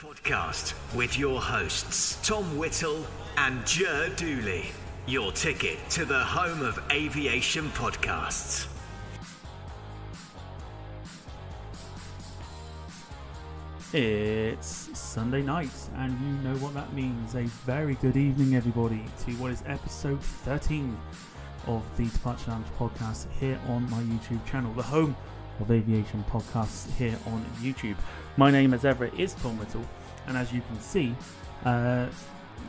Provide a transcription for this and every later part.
Podcast with your hosts, Tom Whittle and Jer Dooley. Your ticket to the home of aviation podcasts. It's Sunday night, and you know what that means. A very good evening, everybody, to what is episode 13 of the Departure Lounge podcast here on my YouTube channel, the home of aviation podcasts here on YouTube. My name, as ever, is Tom Whittle, and as you can see, uh,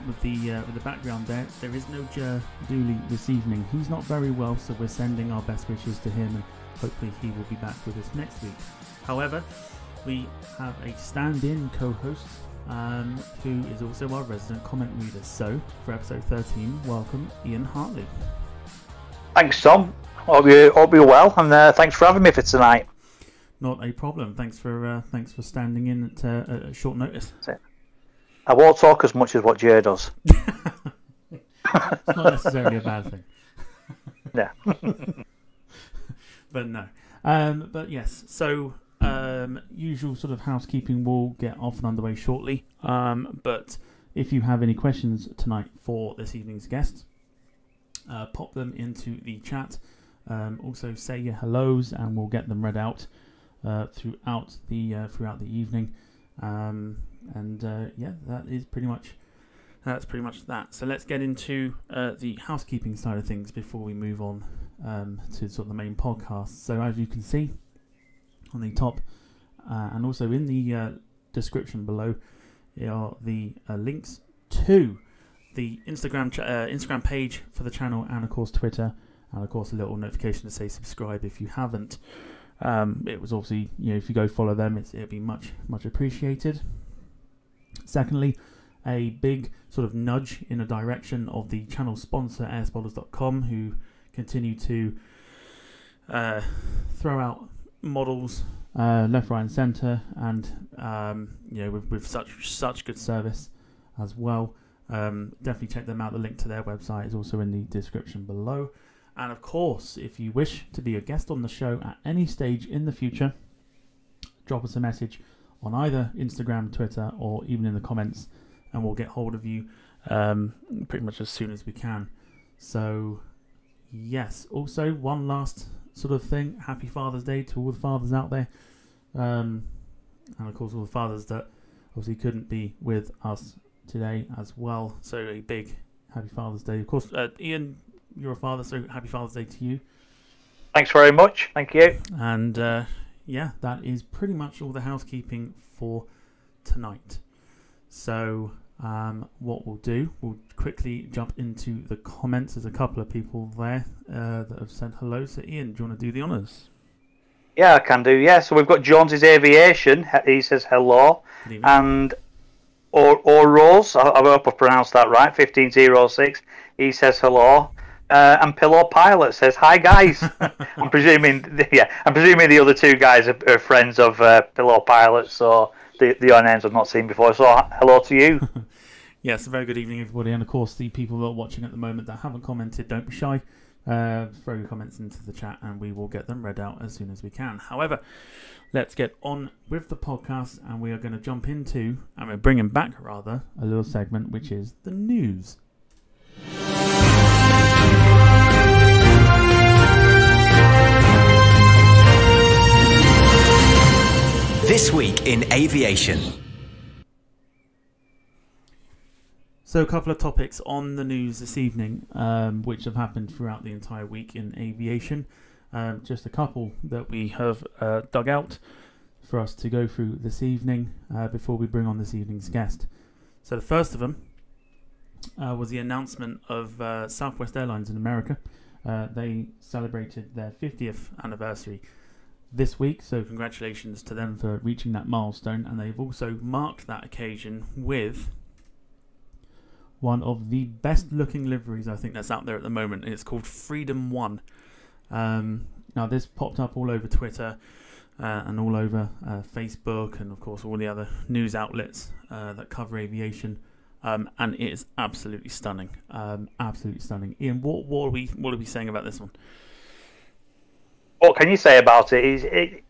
with the uh, with the background there, there is no Jer Dooley this evening. He's not very well, so we're sending our best wishes to him, and hopefully he will be back with us next week. However, we have a stand-in co-host um, who is also our resident comment reader. So, for episode 13, welcome Ian Hartley. Thanks, Tom. Hope you hope you're well, and uh, thanks for having me for tonight. Not a problem. Thanks for uh, thanks for standing in at, uh, at short notice. I won't talk as much as what Jay does. It's not necessarily a bad thing. Yeah. but no. Um, but yes, so um, usual sort of housekeeping will get off and underway shortly. Um, but if you have any questions tonight for this evening's guest, uh, pop them into the chat. Um, also, say your hellos, and we'll get them read out uh, throughout the uh, throughout the evening. Um, and uh, yeah, that is pretty much that's pretty much that. So let's get into uh, the housekeeping side of things before we move on um, to sort of the main podcast. So as you can see on the top uh, and also in the uh, description below are the links to the Instagram ch- Instagram page for the channel and of course Twitter and of course a little notification to say subscribe if you haven't. Um, it was obviously you know if you go follow them, it'll be much much appreciated. Secondly, a big sort of nudge in a direction of the channel sponsor airspotters.com who continue to uh, throw out models uh, left, right, and centre, and um, you know with, with such such good service as well. Um, definitely check them out. The link to their website is also in the description below. And of course, if you wish to be a guest on the show at any stage in the future, drop us a message on either Instagram, Twitter, or even in the comments, and we'll get hold of you um, pretty much as soon as we can. So, yes. Also, one last sort of thing. Happy Father's Day to all the fathers out there, um, and of course all the fathers that obviously couldn't be with us today as well. So a big Happy Father's Day. Of course, uh, Ian, you're a father, so Happy Father's Day to you. Thanks very much. Thank you. And uh, yeah, that is pretty much all the housekeeping for tonight. So, um, what we'll do, we'll quickly jump into the comments. There's a couple of people there uh, that have said hello. So, Ian, do you want to do the honours? Yeah, I can do. Yeah. So we've got Jones's Aviation. He says hello, and or or Rose. I, I hope I pronounced that right. Fifteen zero six. He says hello. Uh, and Pillow Pilot says hi, guys. I'm presuming, yeah, I'm presuming the other two guys are, are friends of uh, Pillow Pilot, so the the other names I've not seen before. So hello to you. Yes, a very good evening, everybody. And of course, the people that are watching at the moment that haven't commented, don't be shy. Uh, throw your comments into the chat and we will get them read out as soon as we can. However, let's get on with the podcast and we are going to jump into, and we're bringing back rather, a little segment which is the news. This week in aviation. So, a couple of topics on the news this evening, um, which have happened throughout the entire week in aviation. Um, just a couple that we have uh, dug out for us to go through this evening uh, before we bring on this evening's guest. So, the first of them uh, was the announcement of uh, Southwest Airlines in America. Uh, they celebrated their 50th anniversary this week, so congratulations to them for reaching that milestone. And they've also marked that occasion with one of the best looking liveries I think that's out there at the moment. It's called Freedom One. Um, now, this popped up all over Twitter uh, and all over uh, Facebook, and of course, all the other news outlets uh, that cover aviation. Um, and it is absolutely stunning. Um, absolutely stunning. Ian, what, what are we what are we saying about this one? What can you say about it? Is it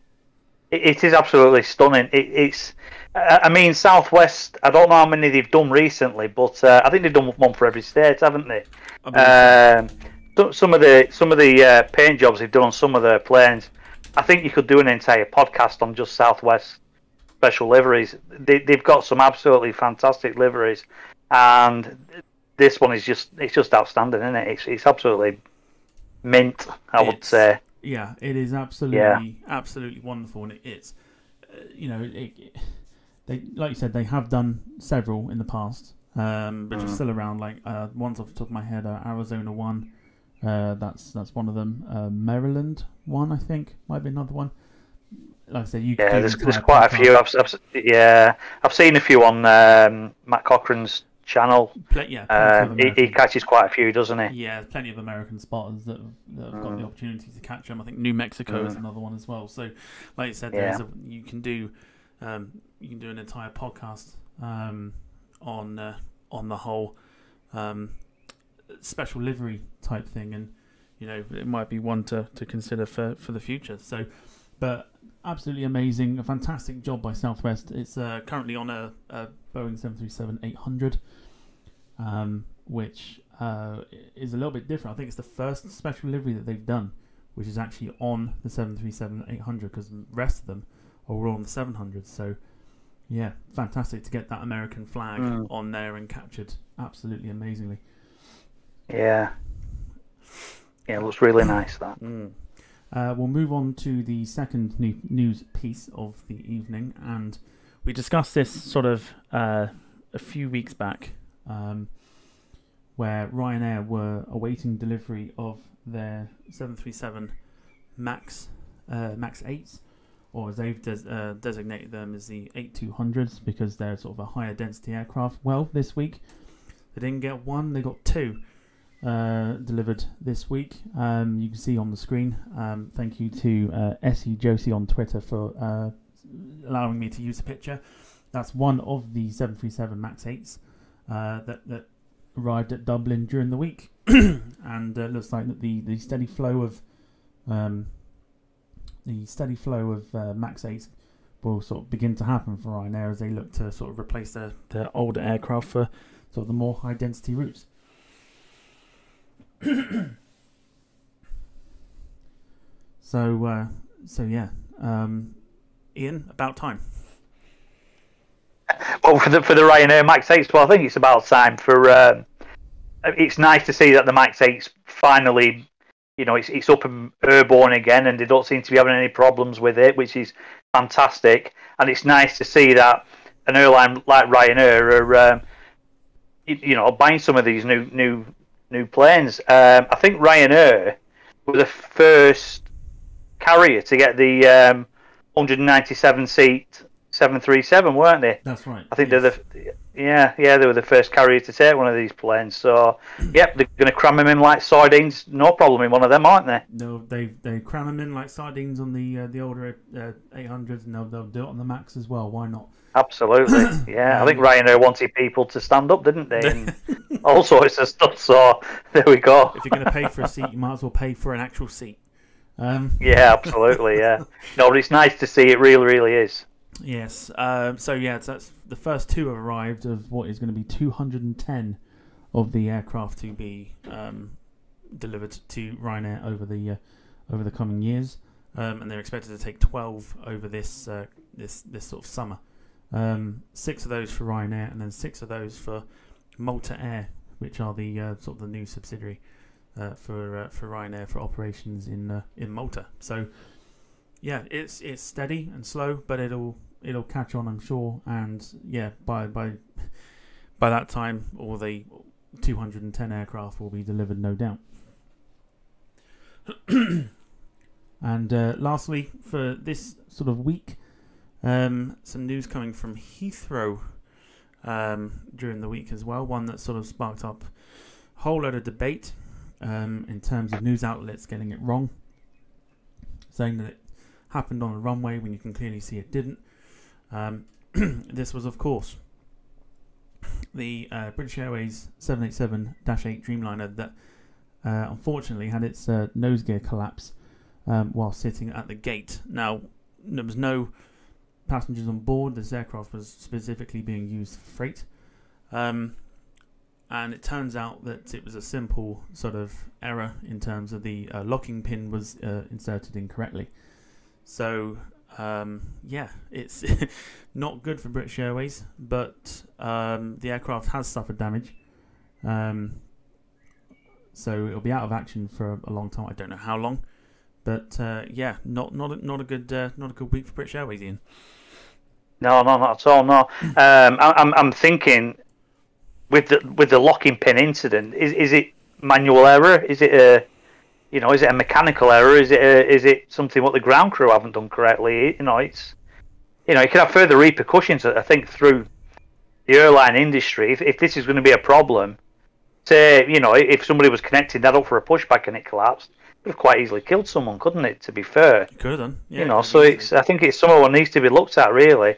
it, is absolutely stunning. It, it's, I mean, Southwest. I don't know how many they've done recently, but uh, I think they've done one for every state, haven't they? Um, some of the some of the uh, paint jobs they've done on some of the planes. I think you could do an entire podcast on just Southwest special liveries. They, they've got some absolutely fantastic liveries, and this one is just it's just outstanding, isn't it? It's it's absolutely mint. I would say. Yeah, it is absolutely absolutely wonderful, and it, it's uh, you know it, it- they like you said they have done several in the past, um, which are Mm. still around. Like uh, ones off the top of my head are Arizona one, uh, that's that's one of them. Uh, Maryland one, I think, might be another one. Like I said, you Yeah, there's, there's quite a few. I've, I've, yeah, I've seen a few on um, Matt Cochran's channel. Pla- yeah, Um, he, he catches quite a few, doesn't he? Yeah, plenty of American spotters that have, that have got the Mm. opportunity to catch them. I think New Mexico is Mm. another one as well. So, like you said, Yeah. a, you can do um, you can do an entire podcast um, on uh, on the whole um, special livery type thing, and you know it might be one to, to consider for, for the future. So, but absolutely amazing, a fantastic job by Southwest. It's uh, currently on a, a Boeing 737-800 um, which uh, is a little bit different. I think it's the first special livery that they've done, which is actually on the 737-800 because the rest of them are all on the 700. So, yeah, fantastic to get that American flag Mm. on there and captured absolutely amazingly. Yeah. Yeah, it looks really nice that. Mm. Uh, we'll move on to the second new- news piece of the evening, and we discussed this sort of uh, a few weeks back, um, where Ryanair were awaiting delivery of their 737 Max uh, Max 8s, or as they've des- uh, designated them as the 8200s because they're sort of a higher density aircraft. Well, this week they didn't get one; they got two uh, delivered this week. Um, you can see on the screen. Um, thank you to uh, Essie Josie on Twitter for uh, allowing me to use the picture. That's one of the 737 MAX 8s uh, that, that arrived at Dublin during the week. and uh, looks like that the, the steady flow of um, the steady flow of uh, Max 8s will sort of begin to happen for Ryanair as they look to sort of replace their, their older aircraft for sort of the more high density routes. So, uh, so yeah, um, Ian, about time. Well, for the for the Ryanair Max 8s, well, I think it's about time for. Um, it's nice to see that the Max 8s finally, you know, it's it's up and airborne again, and they don't seem to be having any problems with it, which is fantastic. And it's nice to see that an airline like Ryanair are, um, you, you know, buying some of these new new new planes. Um, I think Ryanair were the first carrier to get the um, 197 seat 737, weren't they? That's right. I think yes. they're the yeah yeah they were the first carrier to take one of these planes. So yep, they're going to cram them in like sardines, no problem in one of them, aren't they? No, they they cram them in like sardines on the uh, the older uh, 800s, and they'll they'll do it on the Max as well. Why not? Absolutely, yeah. I think Um, Ryanair wanted people to stand up, didn't they? And all sorts of stuff. So there we go. If you're going to pay for a seat, you might as well pay for an actual seat. Um, Yeah, absolutely. Yeah. No, but it's nice to see. It really, really is. Yes. Um, so yeah, so that's the first two have arrived of what is going to be 210 of the aircraft to be um, delivered to Ryanair over the uh, over the coming years, um, and they're expected to take 12 over this uh, this this sort of summer. Um, six of those for Ryanair, and then six of those for Malta Air, which are the uh, sort of the new subsidiary uh, for uh, for Ryanair for operations in uh, in Malta. So yeah, it's it's steady and slow, but it'll it'll catch on, I'm sure. And yeah, by by by that time, all the 210 aircraft will be delivered, no doubt. and uh, lastly, for this sort of week, um, some news coming from Heathrow um, during the week as well. One that sort of sparked up a whole lot of debate um, in terms of news outlets getting it wrong, saying that it happened on a runway when you can clearly see it didn't. Um, this was, of course, the uh, British Airways 787 8 Dreamliner that uh, unfortunately had its uh, nose gear collapse um, while sitting at the gate. Now, there was no passengers on board. This aircraft was specifically being used for freight. Um, and it turns out that it was a simple sort of error in terms of the uh, locking pin was uh, inserted incorrectly. So um, yeah, it's not good for British Airways, but um, the aircraft has suffered damage. Um, so it'll be out of action for a long time. I don't know how long, but uh, yeah, not not a, not a good uh, not a good week for British Airways, Ian. No, no, not at all. No, um, I'm I'm thinking with the with the locking pin incident. Is is it manual error? Is it a you know, is it a mechanical error? Is it a, is it something what the ground crew haven't done correctly? You know, it's you know, it could have further repercussions. I think through the airline industry, if, if this is going to be a problem, say you know, if somebody was connecting that up for a pushback and it collapsed, it could have quite easily killed someone, couldn't it? To be fair, You could have done. Yeah, you know, so it's I think it's something what needs to be looked at really.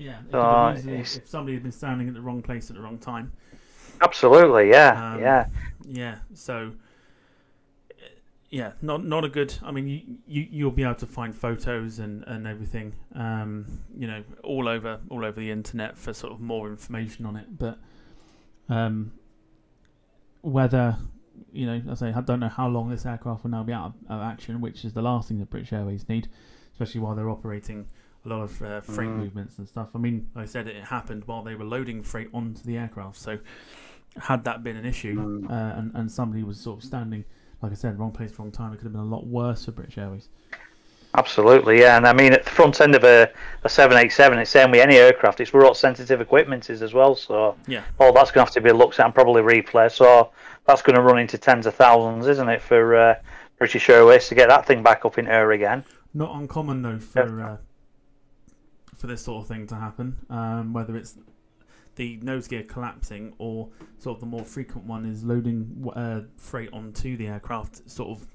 Yeah, Uh, easily, if somebody had been standing at the wrong place at the wrong time. Absolutely, yeah, Um, yeah. Yeah, so yeah, not not a good. I mean, you, you you'll be able to find photos and, and everything, um, you know, all over all over the internet for sort of more information on it. But um, whether you know, I say, I don't know how long this aircraft will now be out of, of action, which is the last thing that British Airways need, especially while they're operating a lot of uh, freight Mm. movements and stuff. I mean, like I said it happened while they were loading freight onto the aircraft, so had that been an issue Mm. uh, and and somebody was sort of standing, like I said, wrong place, wrong time, it could have been a lot worse for British Airways. Absolutely, yeah. And I mean, at the front end of a, a 787, it's the same with any aircraft, it's where all sensitive equipment is as well. So Yeah, all that's going to have to be looked at and probably replaced. So that's going to run into tens of thousands, isn't it, for uh, British Airways to get that thing back up in air again? not uncommon though for uh, for this sort of thing to happen. Um, whether it's the nose gear collapsing or sort of the more frequent one is loading uh, freight onto the aircraft, sort of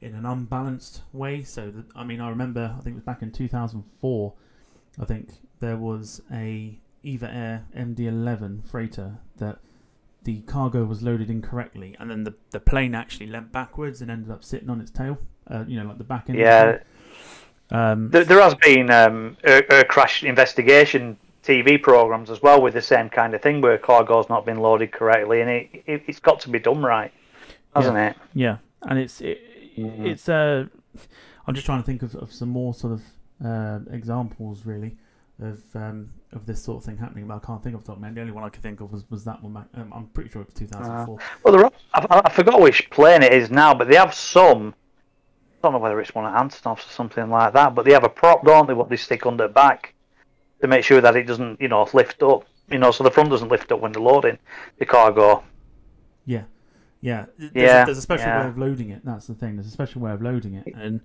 in an unbalanced way. So that I mean, I remember I think it was back in 2004. I think there was a Eva Air MD-11 freighter that the cargo was loaded incorrectly, and then the the plane actually leant backwards and ended up sitting on its tail. Uh, you know, like the back end. of the Yeah, plane. Um, there, there has been um, air, air crash investigation TV programs as well with the same kind of thing where cargo's not been loaded correctly, and it, it it's got to be done right, hasn't it? Yeah, and it's it, Mhm. it's uh, I'm just trying to think of, of some more sort of uh, examples really of um, of this sort of thing happening, but I can't think of the top of my head. The only one I could think of was, was that one. Um, I'm pretty sure it was 2004. Well, there are, I, I forgot which plane it is now, but they have some. I don't know whether it's one of Antonov's or something like that, but they have a prop, don't they? What they stick under the back to make sure that it doesn't, you know, lift up. You know, so the front doesn't lift up when they're loading the cargo. yeah, yeah. There's, Yeah, a, there's a special yeah. way of loading it. That's the thing. There's a special way of loading it, and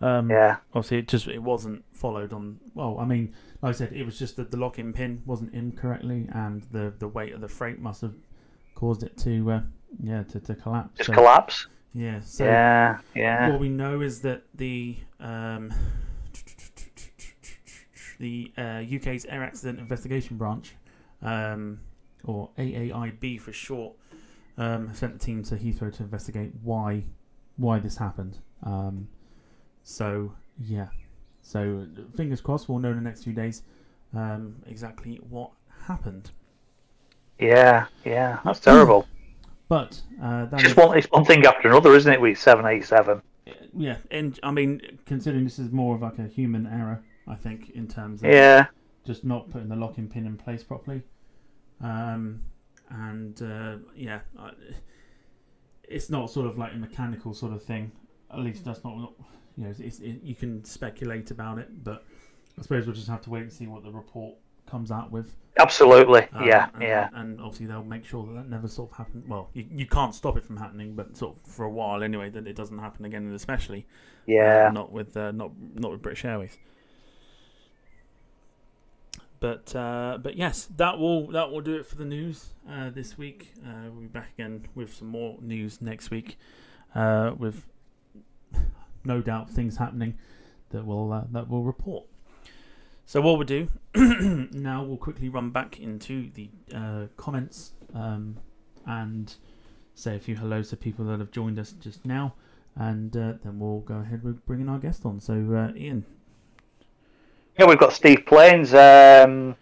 um, Yeah, obviously it just it wasn't followed on. Well, I mean, like I said, it was just that the lock-in pin wasn't in correctly, and the the weight of the freight must have caused it to uh, yeah to, to collapse. just So- collapse. Yeah. So yeah, yeah. What we know is that the um, the uh, UK's Air Accident Investigation Branch, um, or AAIB for short, um, sent a team to Heathrow to investigate why why this happened. Um, so yeah, so fingers crossed we'll know in the next few days um, exactly what happened. Yeah, yeah. That's terrible. But uh, that It's is- just one, it's one thing after another, isn't it? With seven eight seven. yeah, and I mean, considering this is more of like a human error, I think in terms of Yeah, just not putting the locking pin in place properly. Um, and uh, yeah, it's not sort of like a mechanical sort of thing. At least that's not, you know, it, you can speculate about it, but I suppose we'll just have to wait and see what the report comes out with. absolutely. Um, yeah, and, yeah. And obviously they'll make sure that that never sort of happens. Well, you, you can't stop it from happening, but sort of for a while anyway, that it doesn't happen again, and especially uh, Yeah. not with uh, not not with British Airways. But uh, but yes, that will that will do it for the news uh, this week. Uh, we'll be back again with some more news next week, uh, with no doubt things happening that will uh, that will report. So what we'll do now, we'll quickly run back into the uh, comments um, and say a few hellos to people that have joined us just now. and uh, then we'll go ahead with bringing our guest on. So, uh, Ian. Yeah, we've got Steve Plains. Um,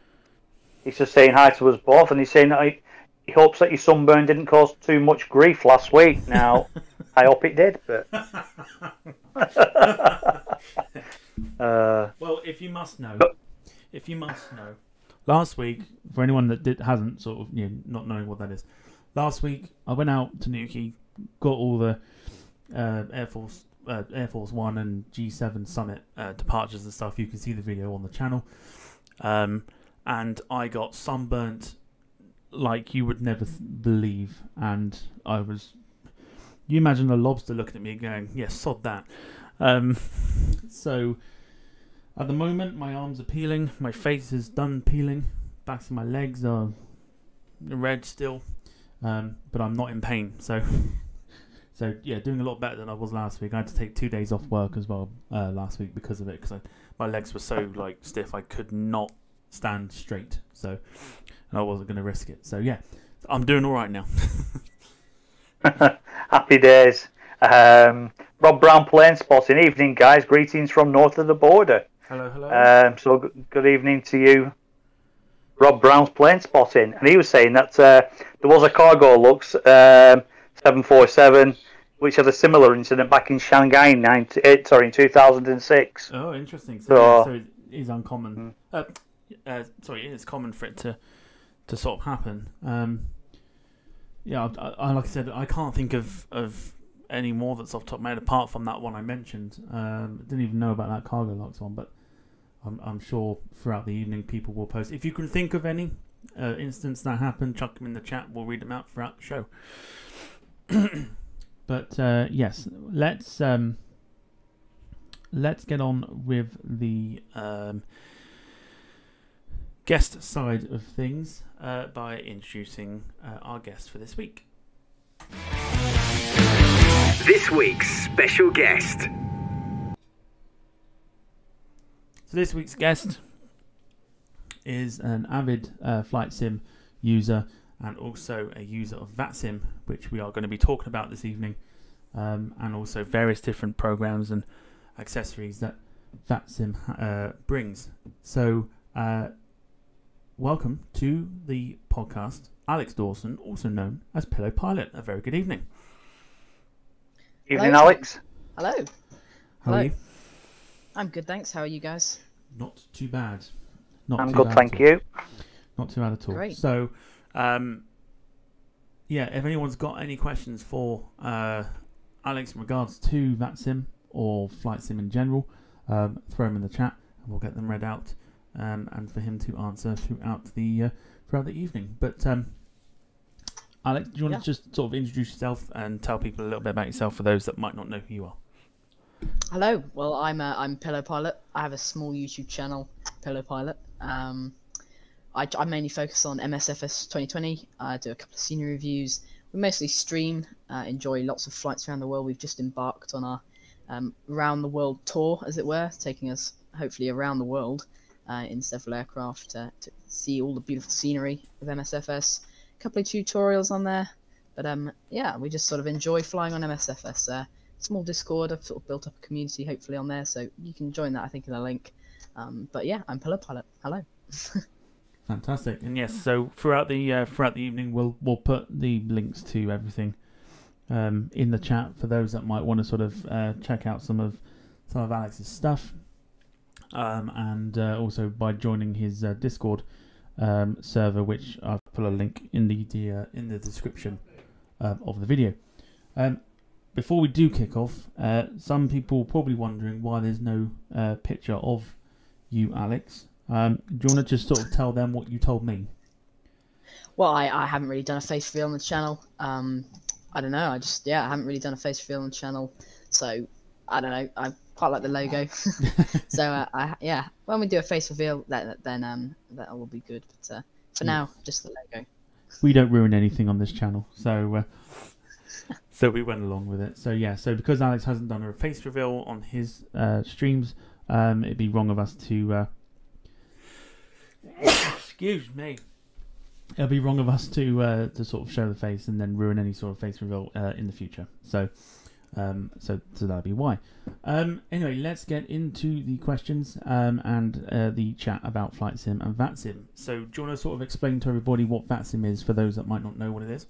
he's just saying hi to us both, and he's saying that he, he hopes that your sunburn didn't cause too much grief last week. Now, I hope it did, but. uh, well, if you must know, but, if you must know, last week for anyone that did, hasn't sort of you know, not knowing what that is, last week I went out to Newquay, got all the uh, Air Force uh, Air Force One and G7 Summit uh, departures and stuff. You can see the video on the channel. Um, and I got sunburnt like you would never th- believe. And I was. You imagine a lobster looking at me going, "Yes, yeah, sod that." Um, so at the moment, my arms are peeling, my face is done peeling, backs of my legs are red still, um, but I'm not in pain. So So yeah, doing a lot better than I was last week. I had to take two days off work as well uh, last week because of it because my legs were so like stiff I could not stand straight. So and I wasn't going to risk it. So yeah, I'm doing all right now. Happy days. Um, Rob Brown plane spotting. Evening, guys. Greetings from north of the border. Hello, hello. Um, so g- good evening to you, Rob Brown's plane spotting, and he was saying that uh, there was a Cargolux um, 747 which had a similar incident back in Shanghai in 90, eh, sorry, in 2006. Oh, interesting. So, so, so it is uncommon. Mm. Uh, uh, sorry, it is common for it to to sort of happen. Um, yeah, I, I, like I said, I can't think of, of any more that's off top of my head apart from that one I mentioned. Um, didn't even know about that Cargolux one, but I'm, I'm sure throughout the evening people will post. If you can think of any uh, instance that happened, chuck them in the chat. We'll read them out throughout the show. But uh, yes, let's um, let's get on with the um, guest side of things uh, by introducing uh, our guest for this week. This week's special guest. So this week's guest is an avid uh, flight sim user and also a user of VATSIM, which we are going to be talking about this evening, um, and also various different programs and accessories that VATSIM uh, brings. So, uh, welcome to the podcast, Alex Dawson, also known as Pillow Pilot. A very good evening. Evening, Hello. Alex. Hello. How Hello. are you? I'm good, thanks. How are you guys? Not too bad. Not I'm good, thank you. Not too bad at all. Great. So, um, yeah, if anyone's got any questions for uh, Alex in regards to VATSIM or flight sim in general, um, throw them in the chat and we'll get them read out um, and for him to answer throughout the uh, throughout the evening. But um, Alex, do you want yeah. to just sort of introduce yourself and tell people a little bit about yourself for those that might not know who you are? Hello. Well, I'm uh, I'm Pillow Pilot. I have a small YouTube channel, Pillow Pilot. Um, I, I mainly focus on MSFS 2020. I do a couple of scenery reviews. We mostly stream, uh, enjoy lots of flights around the world. We've just embarked on our um, round the world tour, as it were, taking us hopefully around the world uh, in several aircraft uh, to see all the beautiful scenery of MSFS. A couple of tutorials on there, but um, yeah, we just sort of enjoy flying on MSFS. Uh, small Discord, I've sort of built up a community hopefully on there, so you can join that I think in the link. Um, but yeah, I'm Pillow Pilot. Hello. Fantastic. And yes, so throughout the uh, throughout the evening, we'll we'll put the links to everything um, in the chat for those that might want to sort of uh, check out some of some of Alex's stuff, um, and uh, also by joining his uh, Discord um, server, which I've put a link in the uh, in the description um, of the video. Um, before we do kick off, uh, some people probably wondering why there's no picture of you, Alex. Um, do you want to just sort of tell them what you told me? Well, I, I haven't really done a face reveal on the channel. Um, I don't know. I just yeah, I haven't really done a face reveal on the channel, so I don't know. I quite like the logo, so uh, I yeah. When we do a face reveal, that then um that will be good. But uh, for now, just the logo. We don't ruin anything on this channel, so uh, so we went along with it. So yeah, so because Alex hasn't done a face reveal on his uh, streams, um, it'd be wrong of us to uh, Excuse me. It'd be wrong of us to uh, to sort of show the face and then ruin any sort of face reveal uh, in the future. So, Um, so, so that'll be why. Um, anyway, let's get into the questions um, and uh, the chat about Flight Sim and VATSIM. So, do you want to sort of explain to everybody what VATSIM is for those that might not know what it is?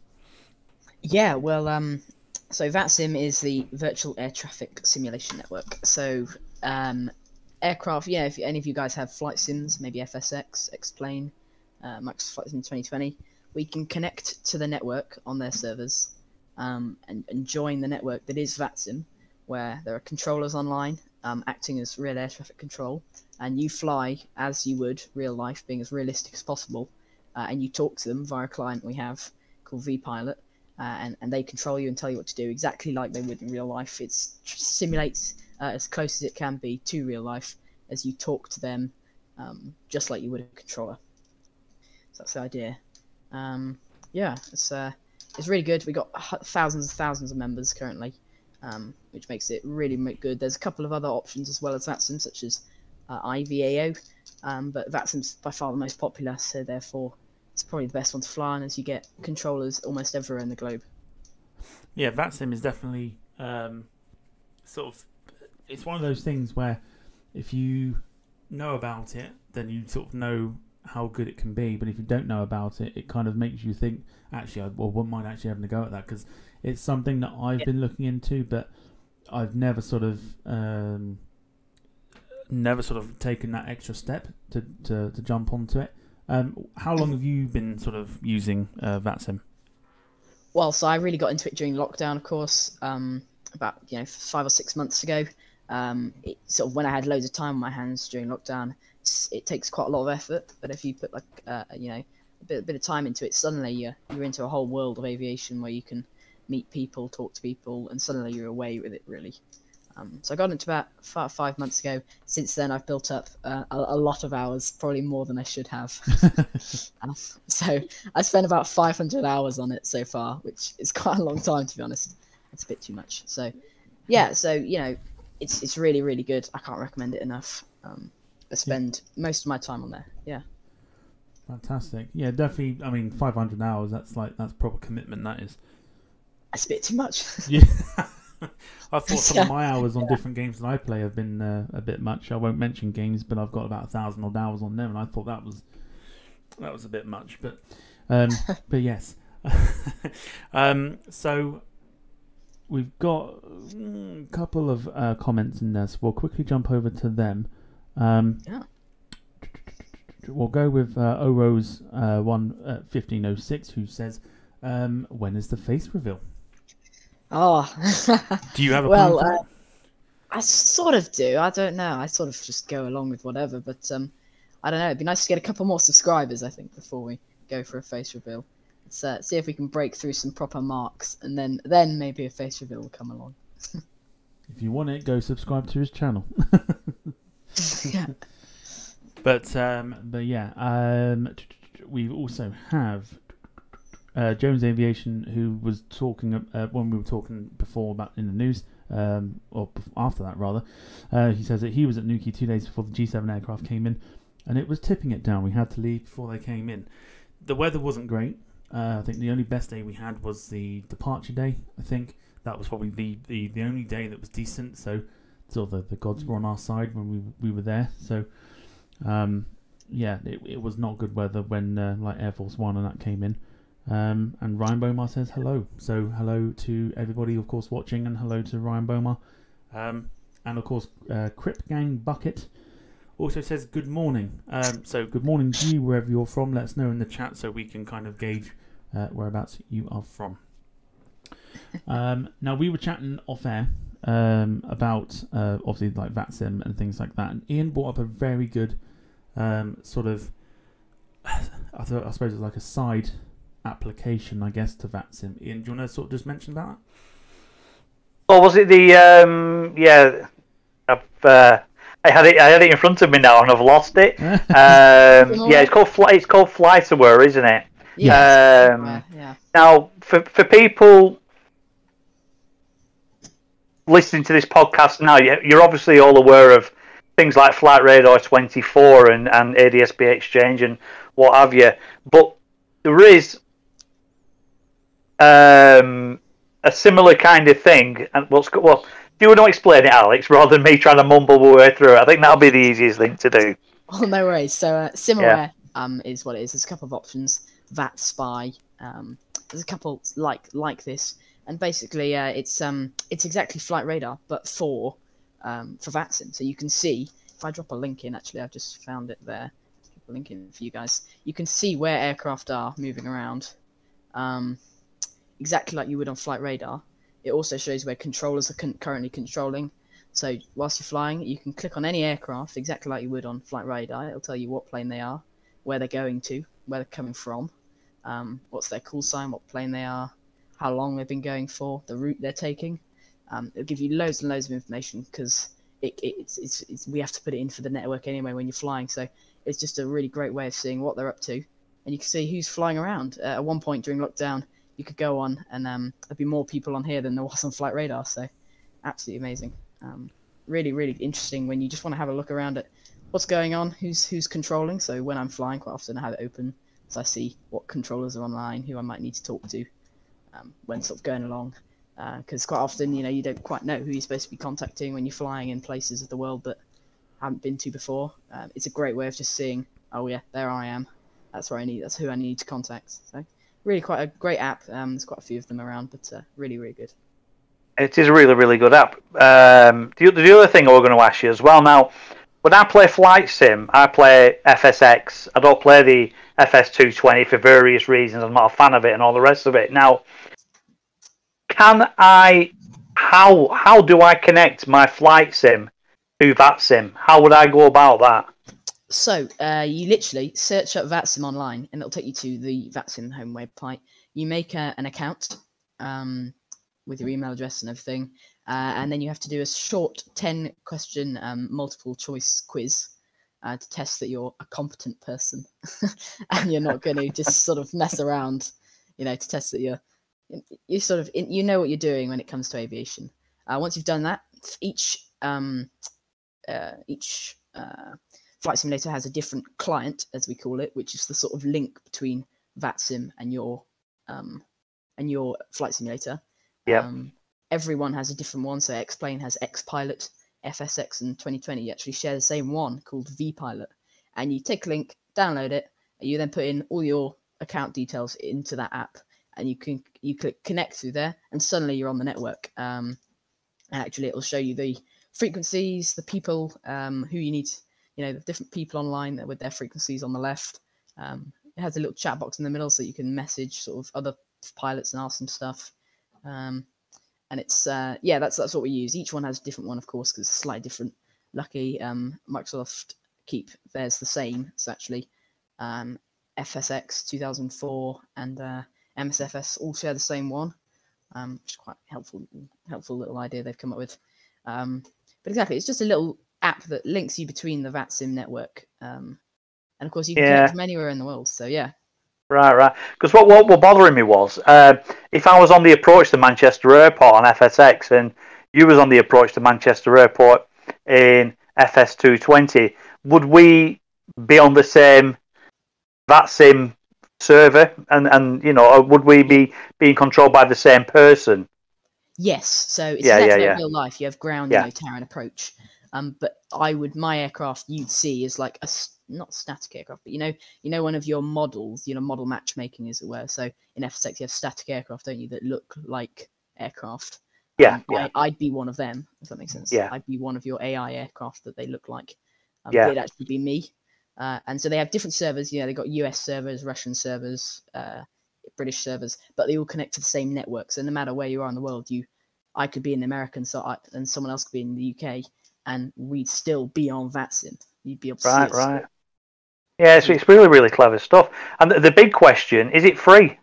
Yeah, well, um, so VATSIM is the Virtual Air Traffic Simulation Network. So, um, aircraft, yeah, if any of you guys have flight sims, maybe FSX, X-Plane, uh, Microsoft Flight Sim 2020, we can connect to the network on their servers um, and, and join the network that is VATSIM, where there are controllers online um, acting as real air traffic control, and you fly as you would real life, being as realistic as possible, uh, and you talk to them via a client we have called vPilot, uh, and, and they control you and tell you what to do exactly like they would in real life. It simulates uh, as close as it can be to real life as you talk to them, um, just like you would a controller. So that's the idea. Um, yeah, it's uh, it's really good. We got thousands and thousands of members currently, um, which makes it really good. There's a couple of other options as well as VATSIM, such as uh, IVAO, um, but VATSIM's by far the most popular, so therefore it's probably the best one to fly on as you get controllers almost everywhere in the globe. Yeah, VATSIM is definitely um, sort of it's one of those things where if you know about it, then you sort of know how good it can be. But if you don't know about it, it kind of makes you think, actually, I well, wouldn't mind actually having a go at that because it's something that I've yeah. been looking into, but I've never sort of um, never sort of taken that extra step to, to, to jump onto it. Um, how long have you been sort of using uh, VATSIM? Well, so I really got into it during lockdown, of course, um, about you know five or six months ago. Um, it, sort of when I had loads of time on my hands during lockdown, it takes quite a lot of effort. But if you put like uh, you know a bit, a bit of time into it, suddenly you're you're into a whole world of aviation where you can meet people, talk to people, and suddenly you're away with it really. Um, so I got into about five, five, months ago. Since then, I've built up uh, a, a, lot of hours, probably more than I should have. um, so I spent about 500 hours on it so far, which is quite a long time to be honest. It's a bit too much. So yeah, so you know, it's it's really really good. I can't recommend it enough. Um, I spend yeah. most of my time on there. Yeah. Fantastic. Yeah, definitely. I mean, 500 hours. That's like that's proper commitment. That is. That's a bit too much. yeah. I thought some of my hours on different games that I play have been uh, a bit much. I won't mention games, but I've got about a thousand odd hours on them, and I thought that was that was a bit much. But um, but yes. um, so we've got a couple of uh, comments in there, so we'll quickly jump over to them. Um, yeah. We'll go with uh, Orose uh, one uh, fifteen oh six, who says, um, "When is the face reveal?" Oh. do you have a well? Uh, I sort of do. I don't know. I sort of just go along with whatever. But um, I don't know. It'd be nice to get a couple more subscribers. I think before we go for a face reveal. Let's uh, see if we can break through some proper marks, and then then maybe a face reveal will come along. if you want it, go subscribe to his channel. yeah. But um, but yeah, um, we also have uh, Jones Aviation, who was talking uh, when we were talking before about in the news, um, or after that rather. Uh, he says that he was at Newquay two days before the G7 aircraft came in, and it was tipping it down. We had to leave before they came in. The weather wasn't great. Uh, I think the only best day we had was the departure day. I think that was probably the, the, the only day that was decent. So, sort of the, the gods were on our side when we we were there. So, um, yeah, it, it was not good weather when uh, like Air Force One and that came in. Um, and Ryan Bomar says hello. So hello to everybody, of course, watching, and hello to Ryan Bomar. Um, and of course, uh, Crip Gang Bucket also says good morning. Um, so good morning to you wherever you're from. Let us know in the chat so we can kind of gauge uh, whereabouts you are from. Um, now we were chatting off air um, about uh, obviously like VATSIM and things like that, and Ian brought up a very good um, sort of I thought I suppose it's like a side application, I guess, to VATSIM. Ian, do you want to sort of just mention that? Or was it the um, yeah? I've, uh, I had it. I had it in front of me now, and I've lost it. um, yeah, it's called Fly, it's called FlightAware, isn't it? Yeah. Um, yeah. Now, for for people listening to this podcast now, you're obviously all aware of things like Flight Radar 24 and, and ADSB Exchange and what have you. But there is um, a similar kind of thing, and what's well, do you want to explain it, Alex, rather than me trying to mumble my way through it? I think that'll be the easiest thing to do. Oh, no worries. So, uh, SimAware um, is what it is. There's a couple of options. VAT Spy. Um, there's a couple like like this, and basically, uh, it's um, it's exactly Flight Radar, but for um, for VATSIM. So you can see if I drop a link in. Actually, I've just found it there. Drop a link in for you guys. You can see where aircraft are moving around, um, exactly like you would on Flight Radar. It also shows where controllers are con- currently controlling. So whilst you're flying, you can click on any aircraft exactly like you would on Flight Radar. It'll tell you what plane they are, where they're going to, where they're coming from, um, what's their call sign, what plane they are, how long they've been going for, the route they're taking. Um, it'll give you loads and loads of information because it, it, it's, it's, it's, we have to put it in for the network anyway when you're flying. So it's just a really great way of seeing what they're up to, and you can see who's flying around. Uh, at one point during lockdown, you could go on and um, there'd be more people on here than there was on Flight Radar. So absolutely amazing. Um, really, really interesting when you just want to have a look around at what's going on, who's who's controlling. So when I'm flying, quite often I have it open so I see what controllers are online, who I might need to talk to um, when sort of going along. Because uh, quite often, you know, you don't quite know who you're supposed to be contacting when you're flying in places of the world that haven't been to before. Um, it's a great way of just seeing, oh yeah, there I am. That's where I need. That's who I need to contact. So really quite a great app. Um, there's quite a few of them around, but uh, really, really good. It is a really, really good app. Um, the, the other thing I was going to ask you as well now, when I play Flight Sim, I play FSX. I don't play the FS2020 for various reasons. I'm not a fan of it and all the rest of it. Now, can I? How how do I connect my Flight Sim to VATSIM? How would I go about that? So uh, you literally search up VATSIM online, and it'll take you to the VATSIM home website. You make a, an account um, with your email address and everything, uh, and then you have to do a short 10 question um, multiple choice quiz uh, to test that you're a competent person and you're not going to just sort of mess around, you know, to test that you're you sort of you know what you're doing when it comes to aviation. Uh, once you've done that, each um, uh, each uh, flight simulator has a different client, as we call it, which is the sort of link between VATSIM and your um, and your flight simulator. Yeah. Um, everyone has a different one. So X-Plane has X-Pilot, FSX, and 2020 you actually share the same one called VPilot. And you take a link, download it, and you then put in all your account details into that app, and you can you click connect through there, and suddenly you're on the network. Um, actually, it will show you the frequencies, the people um, who you need, you know, the different people online with their frequencies on the left. Um, it has a little chat box in the middle so you can message sort of other pilots and ask them stuff. Um, and it's uh, yeah, that's that's what we use. Each one has a different one, of course, because it's slightly different. Lucky um, Microsoft keep theirs the same. It's actually um, FSX 2004 and uh, MSFS all share the same one, um, which is quite helpful. Helpful little idea they've come up with. Um, but exactly, it's just a little app that links you between the VATSIM network, um, and of course you can yeah. connect from anywhere in the world. So yeah, Right, right. Because what, what, what bothering me was, uh, if I was on the approach to Manchester Airport on FSX and you was on the approach to Manchester Airport in FS2020, would we be on the same that same server? And, and you know, would we be being controlled by the same person? Yes. So it's yeah, yeah, yeah. real life. You have ground, yeah. you know, tower and approach. Um, but I would my aircraft you'd see is like a not static aircraft, but you know, you know, one of your models, you know, model matchmaking, as it were. So in FSX, you have static aircraft, don't you, that look like aircraft. Yeah, um, yeah. I, would be one of them, if that makes sense. Yeah. I'd be one of your AI aircraft that they look like. Um, yeah. It'd actually be me. Uh, and so they have different servers. You know, they've got US servers, Russian servers, uh, British servers, but they all connect to the same network. So no matter where you are in the world, you, I could be in the American side and someone else could be in the UK, and we'd still be on VATSIM. You'd be able to right, right. Yeah, it's, it's really, really clever stuff. And the, the big question is it free?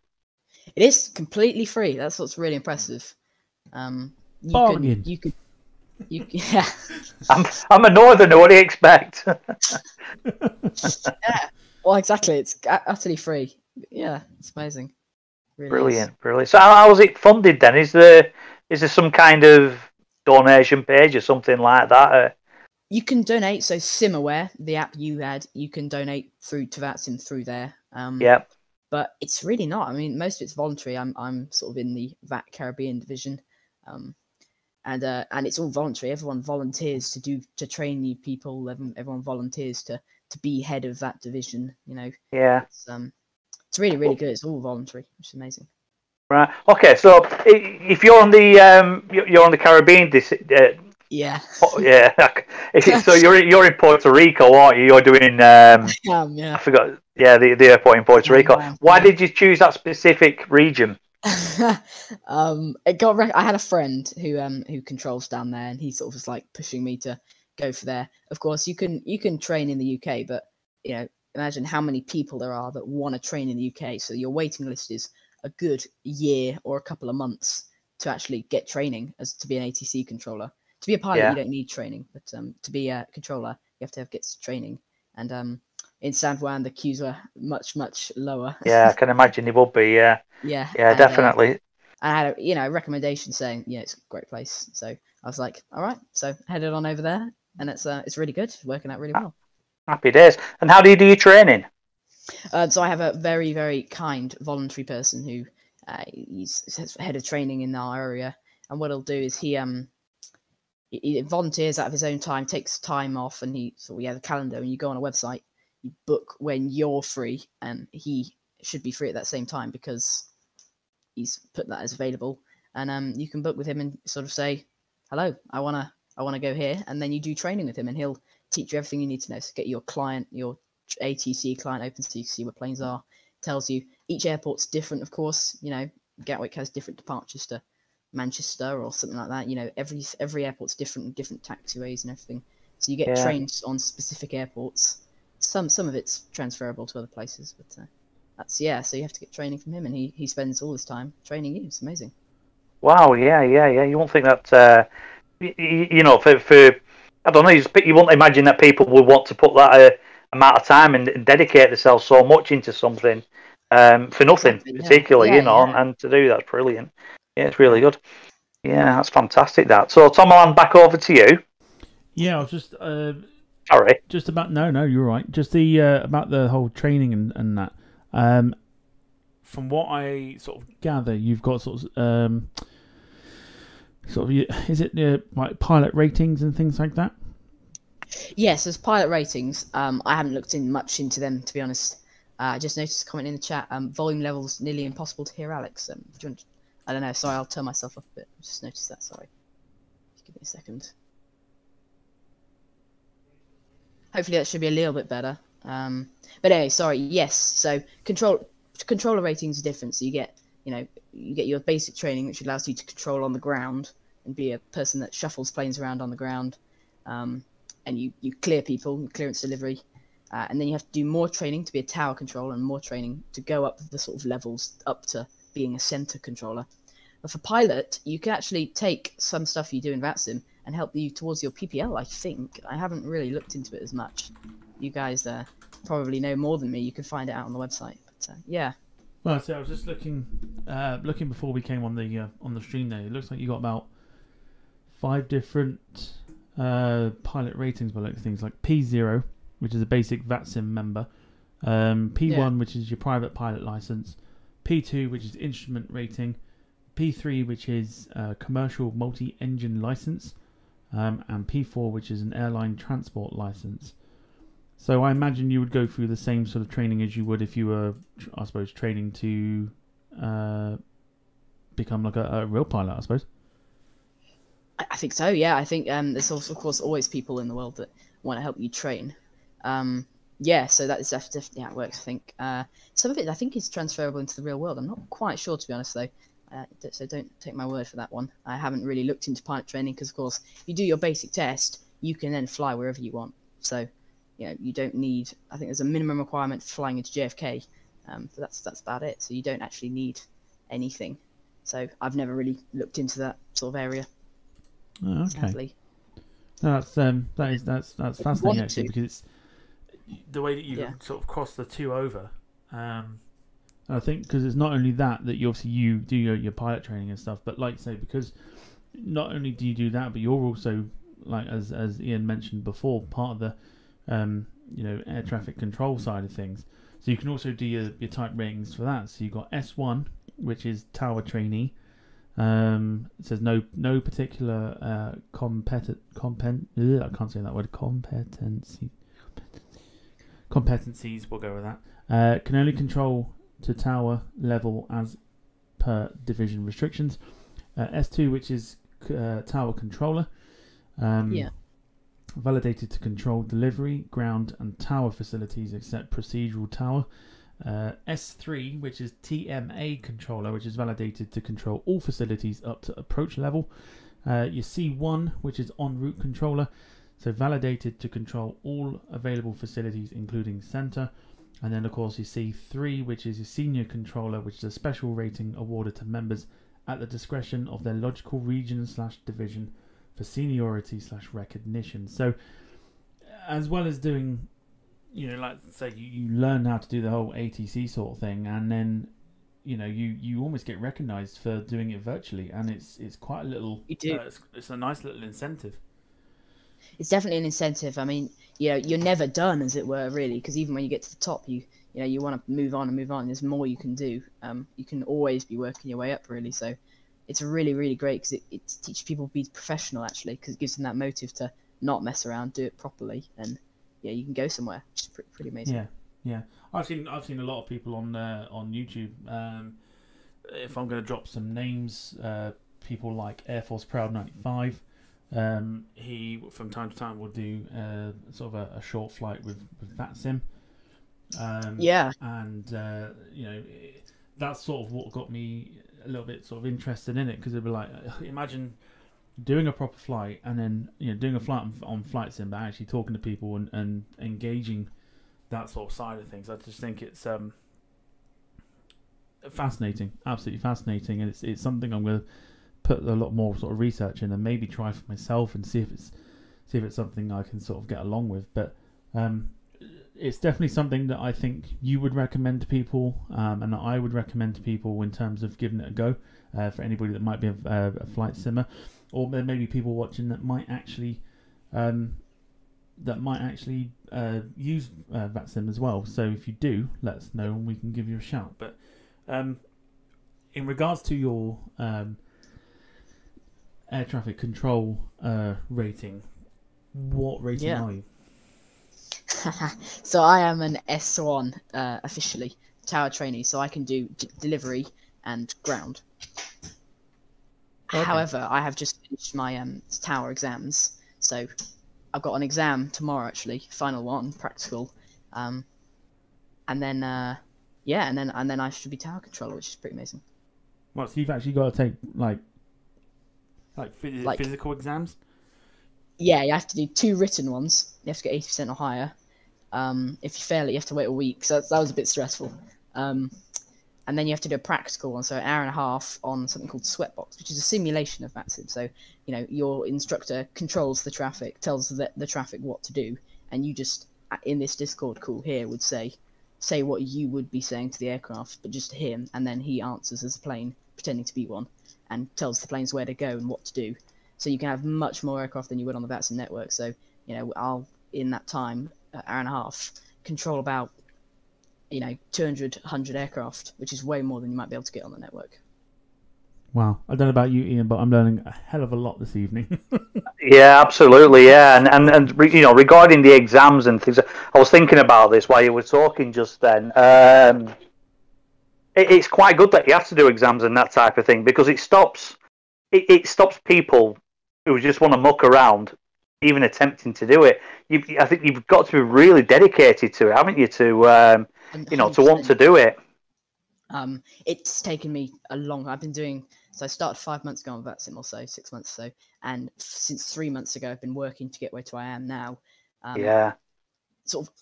It is completely free. That's what's really impressive. Um, you Bargain. Could, you could, you yeah. I'm I'm a northerner. What do you expect? yeah. Well, exactly. It's utterly free. Yeah, it's amazing. Really brilliant, is. brilliant. So, how, how is it funded then? Is there is there some kind of donation page or something like that? You can donate. So SimAware, the app you had, you can donate through to VATSIM through there. Um, yep. but it's really not. I mean, most of it's voluntary. I'm I'm sort of in the VAT Caribbean division, um, and uh, and it's all voluntary. Everyone volunteers to do to train new people. Everyone, everyone volunteers to to be head of that division. You know, Yeah. it's um, it's really really good. It's all voluntary, which is amazing. Right. Okay. So if you're on the um, you're you're on the Caribbean, dis- uh, Yeah, oh, yeah. So you're you're in Puerto Rico, aren't you? You're doing um, I yeah. forgot. Yeah, the the airport in Puerto Rico. Why yeah. did you choose that specific region? um, it got. Rec- I had a friend who um who controls down there, and he sort of was like pushing me to go for there. Of course, you can you can train in the UK, but you know, imagine how many people there are that want to train in the UK. So your waiting list is a good year or a couple of months to actually get training as to be an ATC controller. To be a pilot, Yeah. you don't need training, but um, to be a controller, you have to have get training. And um, in San Juan, the queues were much much lower. Yeah, I can imagine it would be. Yeah, yeah, yeah, and, uh, definitely. I had a you know a recommendation saying yeah it's a great place. So I was like, all right, so headed on over there, and it's uh, it's really good, it's working out really well. Happy days. And how do you do your training? Uh, so I have a very very kind voluntary person who uh, he's he's head of training in our area, and what he'll do is he um he, he volunteers out of his own time, takes time off, and he so we have a calendar, and you go on a website, you book when you're free, and he should be free at that same time because he's put that as available, and um you can book with him and sort of say, hello, I wanna I wanna go here, and then you do training with him, and he'll teach you everything you need to know. So get your client, your ATC client open so you can see where planes are. Tells you each airport's different, of course. You know, Gatwick has different departures to Manchester or something like that. You know, every every airport's different, different taxiways and everything. So you get Yeah. trained on specific airports. Some some of it's transferable to other places, but uh, that's yeah. So you have to get training from him, and he he spends all his time training you. It's amazing. Wow, yeah, yeah, yeah. You won't think that, uh, y- y- you know, for, for I don't know, you, just, you won't imagine that people would want to put that uh, amount of time and, and dedicate themselves so much into something um, for nothing, Exactly, yeah. particularly, Yeah, you know, yeah. and, and to do that's brilliant. Yeah, it's really good. Yeah, that's fantastic. That. So, Tom, I'll hand back over to you. Yeah, I was just uh, Sorry. just about no, no, you're right. Just the uh, about the whole training and and that. Um, from what I sort of gather, you've got sort of um, sort of is it uh, like pilot ratings and things like that? Yes, as pilot ratings, um, I haven't looked in much into them to be honest. Uh, I just noticed a comment in the chat. Um, volume levels nearly impossible to hear, Alex. Um, do you want, I don't know. Sorry, I'll turn myself up a bit. I just noticed that. Sorry. Just give me a second. Hopefully that should be a little bit better. Um, but anyway, sorry. Yes. So control controller ratings are different. So you get you know you get your basic training, which allows you to control on the ground and be a person that shuffles planes around on the ground. Um, and you, you clear people, clearance delivery, uh, and then you have to do more training to be a tower controller and more training to go up the sort of levels up to being a center controller. But for pilot, you can actually take some stuff you do in VATSIM and help you towards your PPL. I think I haven't really looked into it as much. You guys uh, probably know more than me. You can find it out on the website. But uh, yeah, Well, so I was just looking, uh, looking before we came on the uh, on the stream. There, it looks like you got about five different uh, pilot ratings by like things like P zero, which is a basic VATSIM member, um, P one, which is your private pilot license, P two, which is instrument rating, P three, which is uh, commercial multi engine license, um, and P four, which is an airline transport license. So I imagine you would go through the same sort of training as you would if you were, I suppose, training to uh, become like a, a real pilot. I suppose. I, I think so. Yeah, I think um, there's also, of course, always people in the world that want to help you train. Um, yeah, so that is definitely how it works. I think uh, some of it, I think, is transferable into the real world. I'm not quite sure, to be honest, though. Uh, so don't take my word for that one. I haven't really looked into pilot training because, of course, if you do your basic test, you can then fly wherever you want. So, you know, you don't need. I think there's a minimum requirement for flying into JFK, um, but that's that's about it. So you don't actually need anything. So I've never really looked into that sort of area. Oh, okay. Sadly. No, that's um, that is that's that's fascinating actually to. because it's the way that you Yeah. sort of cross the two over. Um, and I think because it's not only that that you obviously you do your, your pilot training and stuff, but like you say because not only do you do that, but you're also like as as Ian mentioned before, part of the um, you know air traffic control side of things. So you can also do your, your type ratings for that. So you've got S1, which is tower trainee. Um, it says no no particular uh, competent compet. ugh, I can't say that word. Competency. Competencies. We'll go with that. Uh, can only control to tower level as per division restrictions. Uh, S2, which is uh, tower controller. Um, Yeah. Validated to control delivery, ground, and tower facilities except procedural tower. Uh, S3, which is TMA controller, which is validated to control all facilities up to approach level. Uh, your C1, which is en route controller, so validated to control all available facilities, including center. And then, of course, you see three, which is your senior controller, which is a special rating awarded to members at the discretion of their logical region slash division for seniority slash recognition. So, as well as doing, you know, like say you, you learn how to do the whole ATC sort of thing, and then, you know, you you almost get recognised for doing it virtually, and it's it's quite a little. You do. Uh, it's, it's a nice little incentive. It's definitely an incentive. I mean, you know, you're never done, as it were, really, because even when you get to the top, you you know you want to move on and move on. There's more you can do. Um, you can always be working your way up, really. So, it's really really great because it, it teaches people to be professional actually, because it gives them that motive to not mess around, do it properly, and yeah, you can go somewhere, which is pretty, pretty amazing. Yeah, yeah. I've seen I've seen a lot of people on uh, on YouTube. Um, if I'm going to drop some names, uh, people like Air Force Proud ninety five. Um, he from time to time will do uh, sort of a, a short flight with with VATSIM. Um, Yeah, and uh, you know that's sort of what got me a little bit sort of interested in it because it'd be like imagine doing a proper flight and then you know doing a flight on, on flight sim but actually talking to people and, and engaging that sort of side of things i just think it's um fascinating absolutely fascinating and it's, it's something i'm going to put a lot more sort of research in and maybe try for myself and see if it's see if it's something i can sort of get along with but um it's definitely something that I think you would recommend to people, um, and I would recommend to people in terms of giving it a go uh, for anybody that might be a, a, a flight simmer, or there may be people watching that might actually um, that might actually uh, use uh, VATSIM as well. So if you do, let us know and we can give you a shout. But um, in regards to your um, air traffic control uh, rating, what rating Yeah. are you? so I am an S1 uh, officially tower trainee, so I can do d- delivery and ground. Okay. However, I have just finished my um, tower exams, so I've got an exam tomorrow actually, final one, practical, um, and then uh, yeah, and then and then I should be tower controller, which is pretty amazing. Well, so you've actually got to take like like, phys- Like- physical exams. Yeah, you have to do two written ones. You have to get eighty percent or higher. Um, if you fail it, you have to wait a week. So that was a bit stressful. Um, and then you have to do a practical one, so an hour and a half on something called Sweatbox, which is a simulation of VATSIM. So you know your instructor controls the traffic, tells the, the traffic what to do, and you just uh, in this Discord call here would say say what you would be saying to the aircraft, but just to him, and then he answers as a plane pretending to be one, and tells the planes where to go and what to do. So you can have much more aircraft than you would on the VATSIM network. So you know I'll in that time, uh, hour and a half, control about you know 200 100 aircraft which is way more than you might be able to get on the network Wow, I don't know about you, Ian, but I'm learning a hell of a lot this evening. Yeah, absolutely. Yeah, and and and re- you know, regarding the exams and things, I was thinking about this while you were talking just then. Um, it, it's quite good that you have to do exams and that type of thing because it stops it, it stops people who just want to muck around even attempting to do it. You, I think you've got to be really dedicated to it, haven't you? To um, you know, to want to do it. um it's taken me a long i've been doing so i started five months ago on VATSIM or so six months or so and since three months ago i've been working to get where to i am now um, Yeah, sort of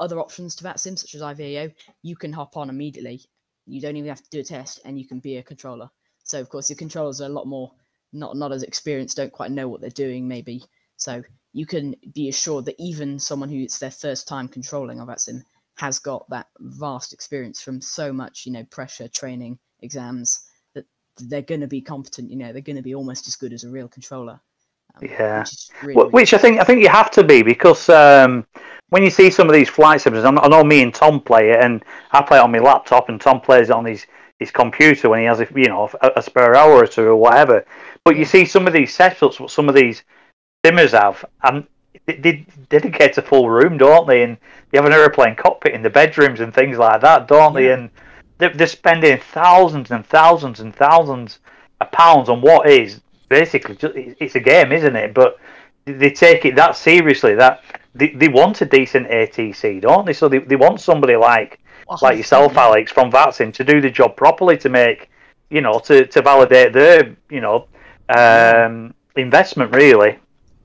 other options to VATSIM, such as IVAO, you can hop on immediately. You don't even have to do a test, and you can be a controller. So of course, your controllers are a lot more not not as experienced, don't quite know what they're doing, maybe. So you can be assured that even someone who it's their first time controlling of VATSIM has got that vast experience from so much, you know, pressure, training, exams that they're going to be competent. You know, they're going to be almost as good as a real controller. Um, Yeah. Which, really, really Which I think I think you have to be because um, when you see some of these flight simulators, I know- me and Tom play it, and I play it on my laptop, and Tom plays it on his, his computer when he has a you know a, a spare hour or two or whatever. But you see some of these setups, what some of these simmers have, and they, they dedicate a full room, don't they? And they have an aeroplane cockpit in the bedrooms and things like that, don't they? Yeah. And they're, they're spending thousands and thousands and thousands of pounds on what is basically just, it's a game, isn't it? But they take it that seriously that they, they want a decent ATC, don't they? So they, they want somebody like like yourself, Alex, from Vatsim to do the job properly to make, you know, to, to validate their, you know, um, investment really.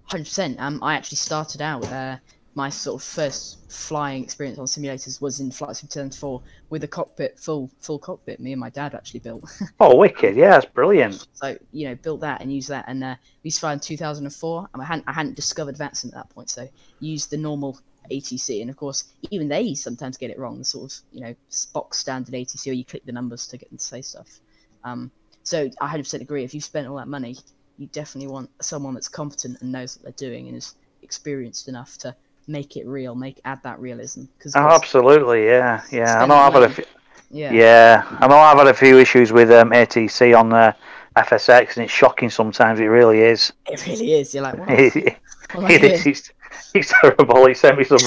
Hundred percent. Um, I actually started out. Uh, my sort of first flying experience on simulators was in Flight Sim 2004 with a cockpit, full full cockpit. Me and my dad actually built. Oh, wicked! Yeah, it's brilliant. so you know, built that and used that. And uh, we used to fly in 2004. And I hadn't I hadn't discovered VATSIM at that point, so used the normal ATC. And of course, even they sometimes get it wrong. The sort of you know box standard ATC, or you click the numbers to get them to say stuff. Um, so I 100% agree. If you've spent all that money, you definitely want someone that's competent and knows what they're doing and is experienced enough to make it real, make add that realism. Because Oh, absolutely, yeah, yeah. I know I've had a few, yeah, yeah, I know I've had a few issues with um, ATC on the FSX, and it's shocking sometimes. It really is. it really is. You're like, what? It, What am it. It's, it's terrible. He sent me some.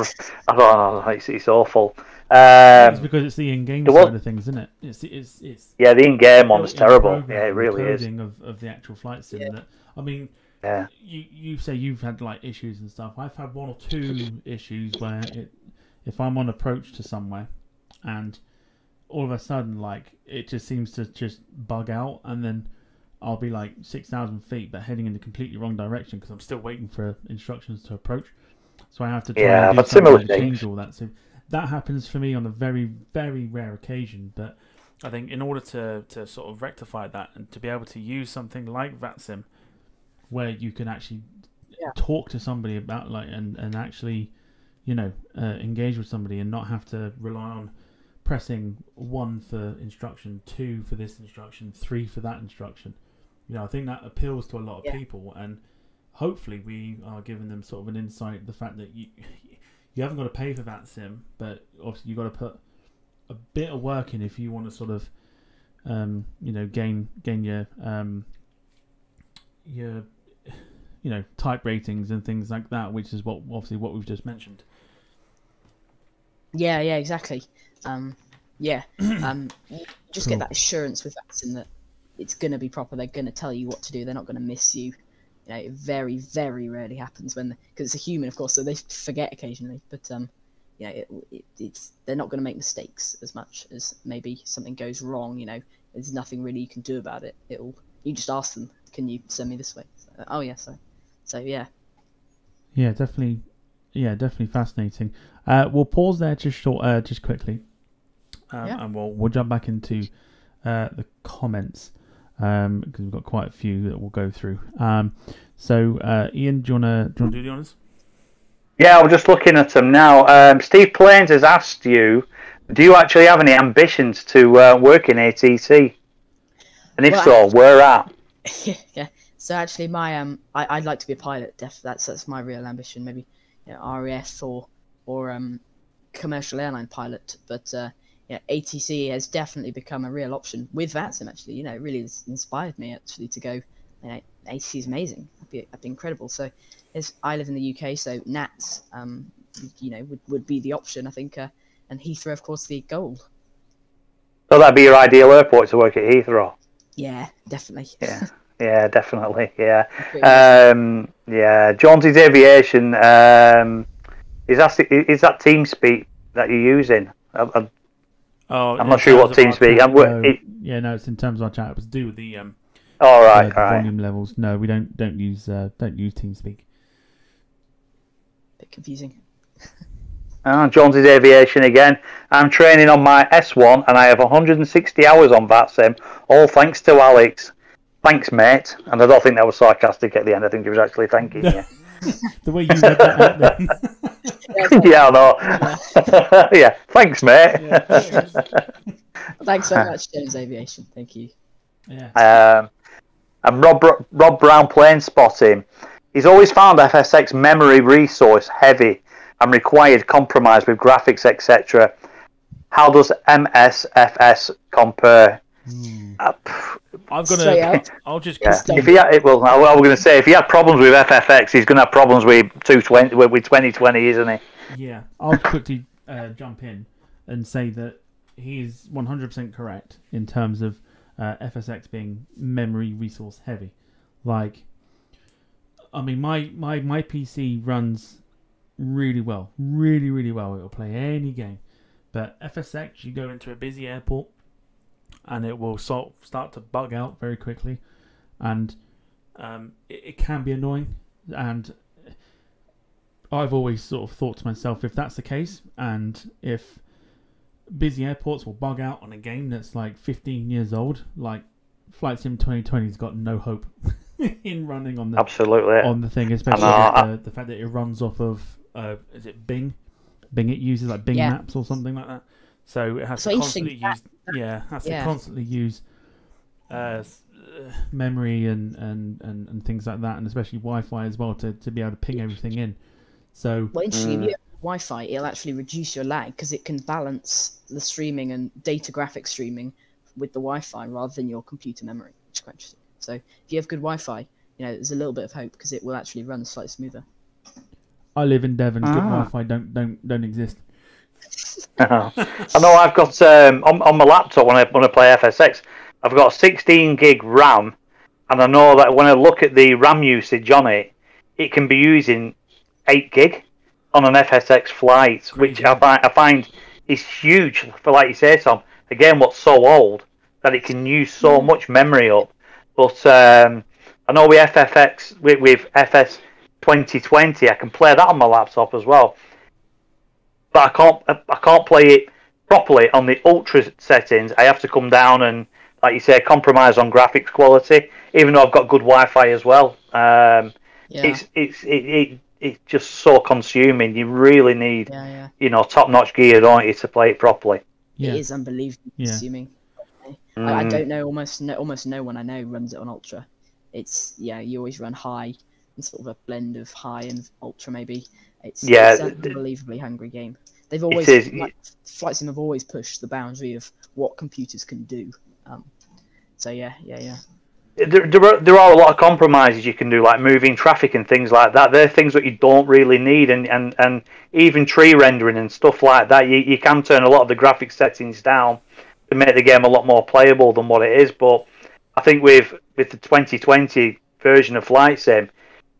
I don't know. It's, it's awful. Um, it's because it's the in-game the what- side of things, isn't it? It's it's it's yeah, the in-game one is terrible. Yeah, it really is. coding Of, of the actual flight sim. Yeah. That, I mean, Yeah. you you say you've had like issues and stuff. I've had one or two issues where it, if I'm on approach to somewhere, and all of a sudden like it just seems to just bug out, and then I'll be like six thousand feet, but heading in the completely wrong direction because I'm still waiting for instructions to approach. So I have to try Yeah, and do but something similar to change all that. So that happens for me on a very very rare occasion, but. I think in order to, to sort of rectify that and to be able to use something like VATSIM, where you can actually Yeah. talk to somebody about like and, and actually, you know, uh, engage with somebody and not have to rely on pressing one for instruction, two for this instruction, three for that instruction. You know, I think that appeals to a lot of Yeah. people, and hopefully we are giving them sort of an insight the fact that you you haven't got to pay for that sim, but obviously you've got to put a bit of work in if you want to sort of um, you know gain gain your um, your you know type ratings and things like that, which is what obviously what we've just mentioned. Yeah, yeah, exactly. Um, yeah, um, just Cool. get that assurance with VATSIM that it's going to be proper. They're going to tell you what to do. They're not going to miss you. You know, it very, very rarely happens when because it's a human, of course, so they forget occasionally. But um, you know, it, it, it's they're not going to make mistakes as much as maybe something goes wrong. You know, there's nothing really you can do about it. It'll you just ask them, can you send me this way? So, oh yeah, so so yeah. Yeah, definitely. Yeah, definitely fascinating. Uh, we'll pause there just short, uh, just quickly, um, Yeah. and we'll we'll jump back into uh, the comments because we've got quite a few that we'll go through. Um, so, uh, Ian, do you wanna do you wanna do the honors? Yeah, I'm just looking at them now. Um, Steve Plains has asked you, do you actually have any ambitions to uh, work in ATC? And if Well, so, where at? yeah. So actually, my um, I, I'd like to be a pilot. Def, that's that's my real ambition. Maybe you know, RAF or or um, commercial airline pilot. But uh, yeah, ATC has definitely become a real option with VATSIM. Actually, you know, it really has inspired me actually to go. You know, ATC is amazing. That'd be, that'd be incredible. So, as I live in the UK, so NATS, um, you know, would, would be the option. I think, uh, and Heathrow, of course, the goal. So that'd be your ideal airport to work at Heathrow. Yeah, definitely. Yeah, yeah, definitely. Yeah, Pretty much. um, yeah. Jonesy's Aviation. Um, is that is that TeamSpeak that you're using? I, I, Oh, I'm not sure what terms of our TeamSpeak- chat, no, it- yeah, no, it's in terms of our chat. It was to do with the um, all uh, the all right. volume levels. No, we don't don't use uh, don't use TeamSpeak. bit confusing. Ah, Jonesy's Aviation again. I'm training on my S1 and I have 160 hours on VATSIM, all thanks to Alex. Thanks, mate. And I don't think that was sarcastic at the end. I think he was actually thanking you. The way you read that out then. yeah, I know. yeah, thanks, mate. Thanks very much, James Aviation. Thank you. yeah. Um, and Rob Rob Brown plane spotting. He's always found FSX memory resource heavy and required compromise with graphics, etc. How does MSFS compare? Pff, I'm gonna. I'll just. yeah. concede- If he had, well, I was going to say if he had problems with FSX, he's going to have problems with 220 with with 2020, isn't he? Yeah, I'll quickly uh, jump in and say that he's 100% correct in terms of uh, FSX being memory resource heavy. Like, I mean, my, my, my PC runs really well, really, really well. It'll play any game. But FSX, you go into a busy airport and it will sort start to bug out very quickly. And um, it, it can be annoying. And I've always sort of thought to myself, if that's the case, and if busy airports will bug out on a game that's like 15 years old, like Flight Sim 2020's got no hope in running on the Absolutely. on the thing, especially know, with the, the fact that it runs off of uh, is it Bing? Bing it uses like Bing Yeah. Maps or something like that. So it has So to constantly use yeah, has yeah. to constantly use uh, uh, memory and, and, and, and things like that, and especially Wi-Fi as well to, to be able to ping everything in. So Well, interesting. Mm. If you have Wi-Fi, it'll actually reduce your lag because it can balance the streaming and data graphic streaming with the Wi-Fi rather than your computer memory, which is quite interesting. So if you have good Wi-Fi, you know, there's a little bit of hope because it will actually run slightly smoother. I live in Devon. Good Ah. Wi-Fi don't don't don't exist. I know I've got um, on, on my laptop when I when I play FSX, I've got 16 gig RAM, and I know that when I look at the RAM usage on it, it can be using 8 gig on an FSX flight, which I find I find is huge for like you say, Tom. Again, what's so old that it can use so much memory up. But um, I know with FFX with, with FS 2020, I can play that on my laptop as well but I can't I can't play it properly on the ultra settings. I have to come down and, like you say, compromise on graphics quality. Even though I've got good Wi-Fi as well, um, Yeah, it's it's it, it it's just so consuming. You really need yeah, yeah. you know top-notch gear, don't you, to play it properly? Yeah. It is unbelievably Yeah. consuming. I, I Mm. don't know almost no, almost no one I know runs it on ultra. It's yeah, you always run high and sort of a blend of high and ultra maybe. It's Yeah, it's an unbelievably hungry game. They've always like, Flight Sim have always pushed the boundary of what computers can do. Um, so yeah, yeah, yeah. There, there, are, there are a lot of compromises you can do, like moving traffic and things like that. They're things that you don't really need, and, and, and even tree rendering and stuff like that. You, you can turn a lot of the graphic settings down to make the game a lot more playable than what it is. But I think with with the 2020 version of Flight Sim,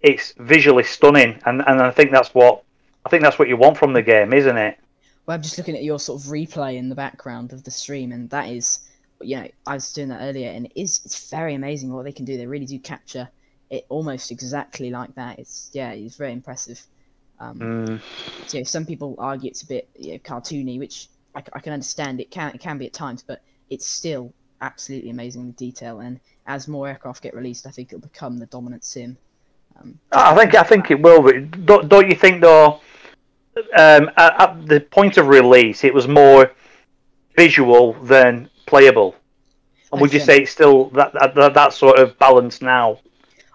it's visually stunning, and, and I think that's what I think that's what you want from the game, isn't it? Well, I'm just looking at your sort of replay in the background of the stream, and that is, you know, I was doing that earlier, and it is it's very amazing what they can do. They really do capture it almost exactly like that. It's yeah, it's very impressive. Um, Mm. so, you know, some people argue it's a bit you know, cartoony, which I can understand. It can it can be at times, but it's still absolutely amazing with detail. And as more aircraft get released, I think it'll become the dominant sim. Um, I think I think it will. But don't, don't you think though? Um, at, at the point of release, it was more visual than playable. And would you say it's still that, that that that sort of balance now?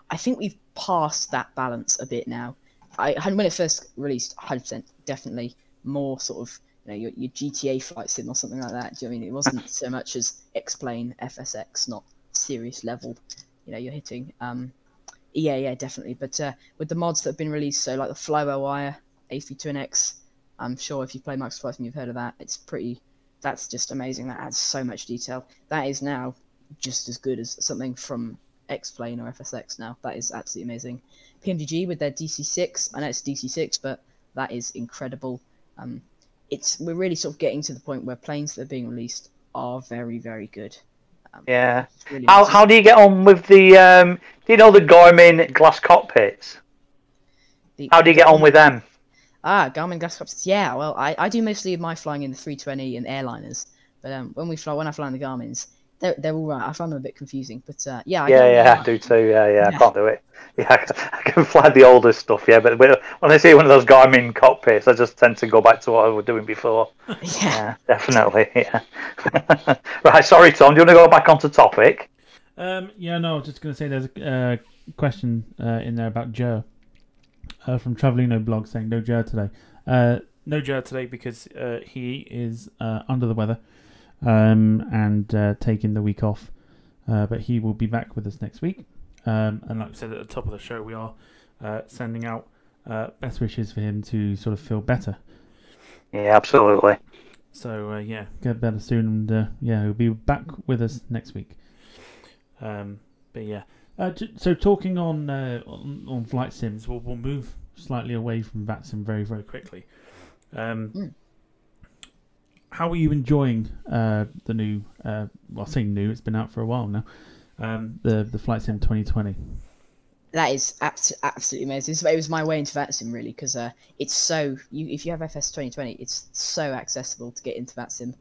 I think we've passed that balance a bit now. I when it first released, 100% definitely more sort of you know your, your GTA flight sim or something like that. Do you know I mean it wasn't so much as X-Plane, FSX, not serious level. You know you're hitting. Um, yeah, yeah, definitely. But uh, with the mods that have been released, so like the FlyByWire, A32NX, I'm sure if you play Microsoft Flight Sim, you've heard of that. It's pretty. That's just amazing. That adds so much detail. That is now just as good as something from X-Plane or FSX now. That is absolutely amazing. PMDG with their DC6. I know it's DC6, but that is incredible. Um, it's we're really sort of getting to the point where planes that are being released are very, very good. Um, Yeah. really How how do you get on with the um? Do you know the Garmin glass cockpits? The- How do you get on with them? Ah, Garmin glass cockpits. Yeah, well, I, I do mostly my flying in the 320 and airliners, but um, when we fly when I fly in the Garmin's, they're they're all right. I find them a bit confusing, but uh, yeah, I Yeah, yeah, I do too. Yeah, yeah, I can't do it. Yeah, I can, I can fly the older stuff. Yeah, but when when I see one of those Garmin cockpits, I just tend to go back to what I was doing before. yeah. Yeah, definitely. Yeah. right, sorry, Tom. Do you want to go back onto topic? Um, yeah, no, I was just going to say there's a uh, question uh, in there about Joe uh, from Travelino blog saying no Joe today. Uh, no Joe today because uh, he is uh, under the weather um, and uh, taking the week off. Uh, but he will be back with us next week. Um, and like I said at the top of the show, we are uh, sending out uh, best wishes for him to sort of feel better. Yeah, absolutely. So uh, yeah, get better soon, and uh, yeah, he'll be back with us next week. Um, but yeah, uh, so talking on, uh, on on flight sims, we'll, we'll move slightly away from VATSIM very very quickly. Um, Mm. How are you enjoying uh, the new? Uh, well, I say new; it's been out for a while now. Um, the the flight sim 2020. That is abs- absolutely amazing. It was my way into VATSIM really because uh, it's so you if you have FS 2020, it's so accessible to get into VATSIM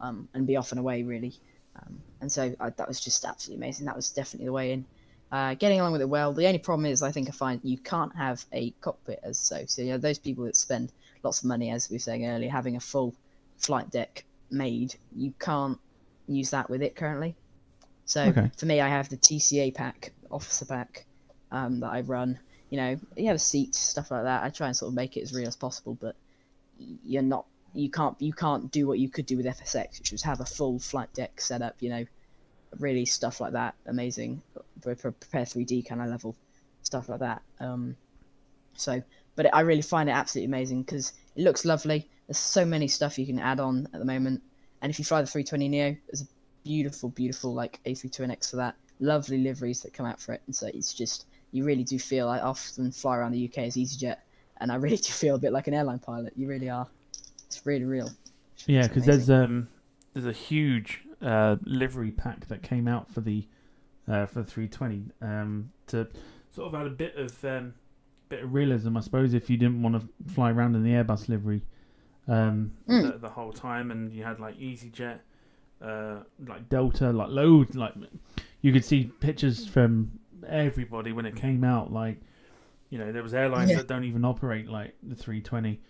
um, and be off and away really. Um, and so I, that was just absolutely amazing. That was definitely the way in. Uh, getting along with it well. The only problem is I think I find you can't have a cockpit as so. So you know those people that spend lots of money, as we were saying earlier, having a full flight deck made, you can't use that with it currently. So Okay. for me, I have the TCA pack, officer pack, um, that I run. You know, you have a seat, stuff like that. I try and sort of make it as real as possible, but you're not, you can't, you can't do what you could do with FSX, which was have a full flight deck set up. You know, really stuff like that, amazing, Prepar3D kind of level, stuff like that. Um, so, but I really find it absolutely amazing because it looks lovely. There's so many stuff you can add on at the moment, and if you fly the 320 Neo, there's a beautiful, beautiful like A32NX for that. Lovely liveries that come out for it, and so it's just you really do feel. I often fly around the UK as EasyJet, and I really do feel a bit like an airline pilot. You really are. It's really real. It's- Yeah, because there's um there's a huge uh, livery pack that came out for the uh, for the 320 um, to sort of add a bit of um, bit of realism, I suppose, if you didn't want to fly around in the Airbus livery um, Mm. the, the whole time, and you had like EasyJet, uh, like Delta, like loads, like you could see pictures from everybody when it came out, like. You know, there was airlines Yeah. that don't even operate like the 320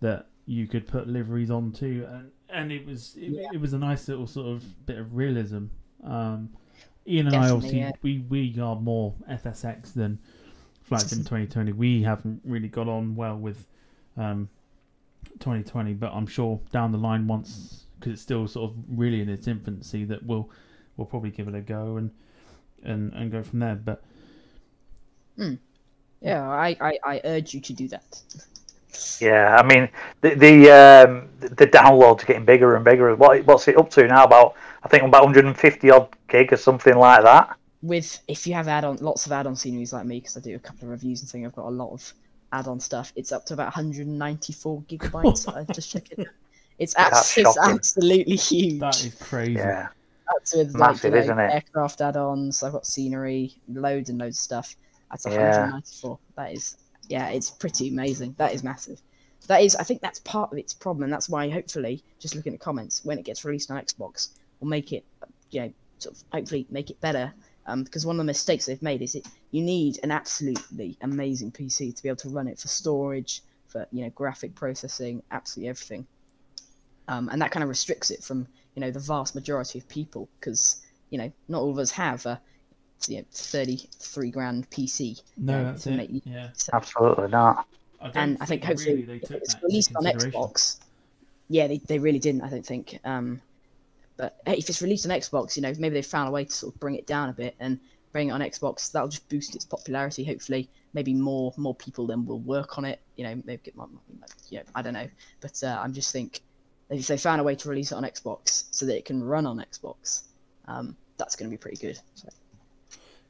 that you could put liveries onto, and and it was it, Yeah. it was a nice little sort of bit of realism. Um, Ian and I obviously yeah. we we are more FSX than Flight Sim 2020. We haven't really got on well with um, 2020, but I'm sure down the line once because it's still sort of really in its infancy that we'll we'll probably give it a go and and and go from there. But yeah, I, I, I urge you to do that. Yeah, I mean the the um, the downloads are getting bigger and bigger. What what's it up to now? About I think about 150 odd gig or something like that. with if you have add-on lots of add-on sceneries like me because I do a couple of reviews and things I've got a lot of add-on stuff it's up to about 194 gigabytes I just checked it. It's, abs- it's absolutely huge. That is crazy. Yeah, that's with massive, like, you isn't know, it? aircraft add-ons I've got scenery loads and loads of stuff. That's Yeah. 194 that is yeah it's pretty amazing. That is massive. That is I think that's part of its problem and that's why hopefully just looking at the comments when it gets released on Xbox we'll make it you know sort of hopefully make it better um, because one of the mistakes they've made is it you need an absolutely amazing PC to be able to run it for storage, for you know graphic processing, absolutely everything, um, and that kind of restricts it from you know the vast majority of people because you know not all of us have a you know, thirty three grand PC. No, Yeah, that's to it. make you- Yeah, So- absolutely not. I don't and I think hopefully really they if took it's that into released on. Xbox. Yeah, they, they really didn't. I don't think. Um, but hey, if it's released on Xbox, you know, maybe they found a way to sort of bring it down a bit and bring it on Xbox. That'll just boost its popularity. Hopefully, maybe more more people then will work on it. You know, maybe get more, you know, I don't know. But uh, I'm just think if they found a way to release it on Xbox so that it can run on Xbox, um, that's going to be pretty good. So,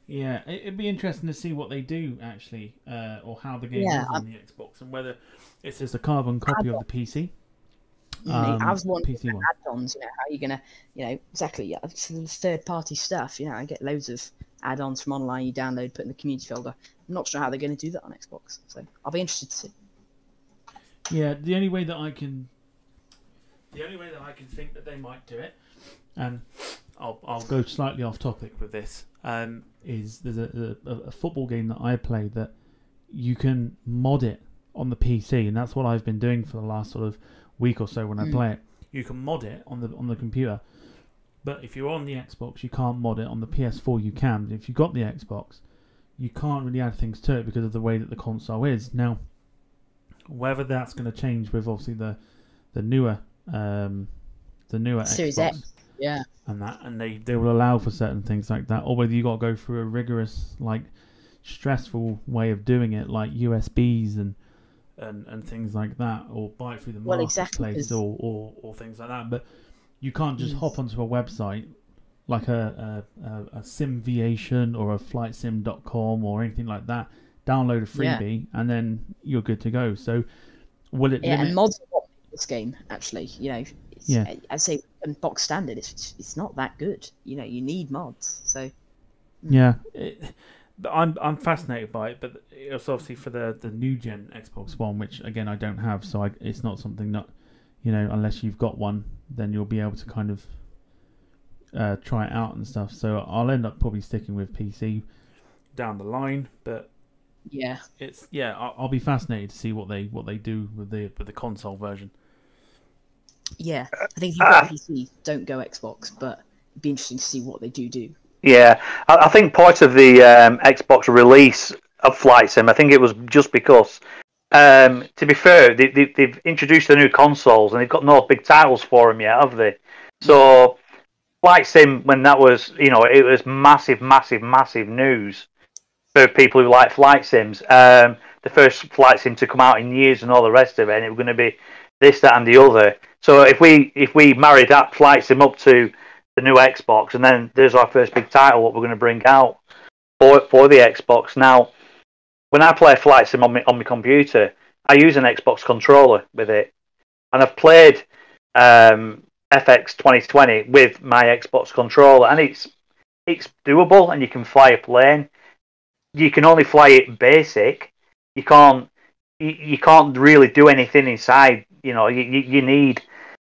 Yeah, it- it'd be interesting to see what they do actually, uh, or how the game Yeah, is on the Xbox, and whether it's just a carbon copy of the PC. I Um, was wondering PC one. add-ons. You know, how are you gonna, you know, exactly yeah, third-party stuff. You know, I get loads of add-ons from online. You download, put in the community folder. I'm not sure how they're going to do that on Xbox. So I'll be interested to see. Yeah, the only way that I can, the only way that I can think that they might do it, and I'll I'll go slightly off topic with this. Um, is there's a, a, a football game that I play that you can mod it on the PC, and that's what I've been doing for the last sort of week or so when I Mm. play it. You can mod it on the on the computer, but if you're on the Xbox, you can't mod it on the PS4. You can. If you've got the Xbox, you can't really add things to it because of the way that the console is now. Whether that's going to change with obviously the the newer um, the newer Series Xbox X. Yeah. and that, and they they will allow for certain things like that, or whether you got to go through a rigorous like stressful way of doing it, like USBs and and, and things like that, or buy it through the Well, exactly, or, or or things like that. But you can't just Yes. hop onto a website like a a, a, a Simviation or a FlightSim.com or anything like that. Download a Yeah. freebie and then you're good to go. So will it Yeah, limit? and mods are this game actually. You know, it's, Yeah. I say and box standard, it's it's not that good. You know, you need mods. So hmm. Yeah, it, I'm I'm fascinated by it, but it's obviously for the the new gen Xbox One, which again I don't have, so I, it's not something that you know unless you've got one, then you'll be able to kind of uh, try it out and stuff. So I'll end up probably sticking with PC down the line, but yeah, it's yeah I'll, I'll be fascinated to see what they what they do with the with the console version. yeah. I think if you've got a PC, don't go Xbox, but it'd be interesting to see what they do do. Yeah, I, I think part of the um, Xbox release of Flight Sim, I think it was just because, um, to be fair, they, they, they've introduced the new consoles and they've got no big titles for them yet, have they? So, Flight Sim, when that was, you know, it was massive, massive, massive news for people who like flight sims. Um, the first flight sim to come out in years and all the rest of it, and it was going to be this, that, and the other. So if we if we marry that flight sim up to the new Xbox, and then there's our first big title, what we're going to bring out for for the Xbox. Now, when I play Flight Sim on my on my computer, I use an Xbox controller with it, and I've played um, FS 2020 with my Xbox controller, and it's it's doable, and you can fly a plane. You can only fly it basic. You can't you, you can't really do anything inside. You know, you, you, you need.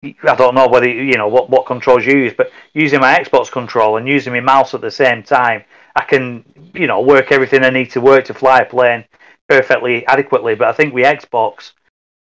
I don't know whether you know what, what controls you use, but using my Xbox controller and using my mouse at the same time, I can you know work everything I need to work to fly a plane perfectly adequately. But I think with Xbox,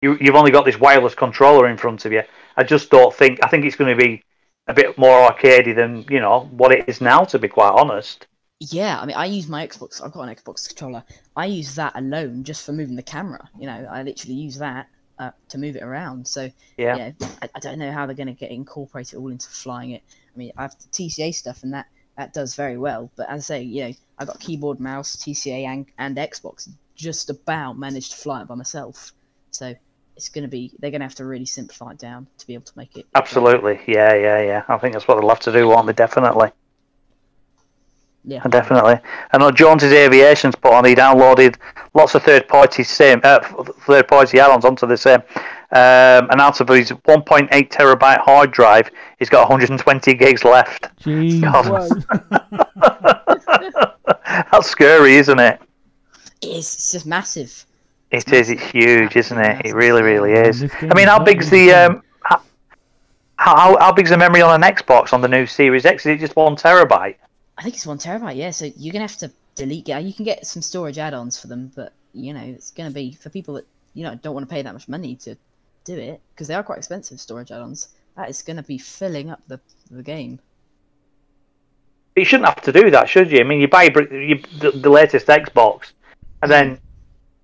you you've only got this wireless controller in front of you. I just don't think. I think it's going to be a bit more arcadey than you know what it is now. To be quite honest. Yeah, I mean, I use my Xbox. I've got an Xbox controller. I use that alone just for moving the camera. You know, I literally use that uh, to move it around. So Yeah. yeah, I, I don't know how they're going to get incorporated all into flying it. I mean, I have the TCA stuff, and that that does very well. But as I say, you know, I got keyboard, mouse, TCA, and and Xbox. Just about managed to fly it by myself. So it's going to be they're going to have to really simplify it down to be able to make it. Absolutely. Yeah, yeah, yeah. I think that's what they'll have to do, won't they? Definitely. Yeah. Definitely. I know Jones's Aviation's put on. He downloaded lots of third party sim, uh, third party add-ons onto the same. Um, and out of his 1.8 terabyte hard drive, he's got 120 gigs left. Jeez. That's scary, isn't it? It's, it's just massive. It is. It's huge, isn't it? It really, really is. I mean, how big's the um, how, how how big's the memory on an Xbox on the new Series X? Is it just one terabyte? I think it's one terabyte. Yeah, so you're gonna have to delete. Yeah, you can get some storage add-ons for them, but you know it's gonna be for people that you know don't want to pay that much money to do it because they are quite expensive storage add-ons. That is gonna be filling up the the game. You shouldn't have to do that, should you? I mean, you buy you, the, the latest Xbox, and then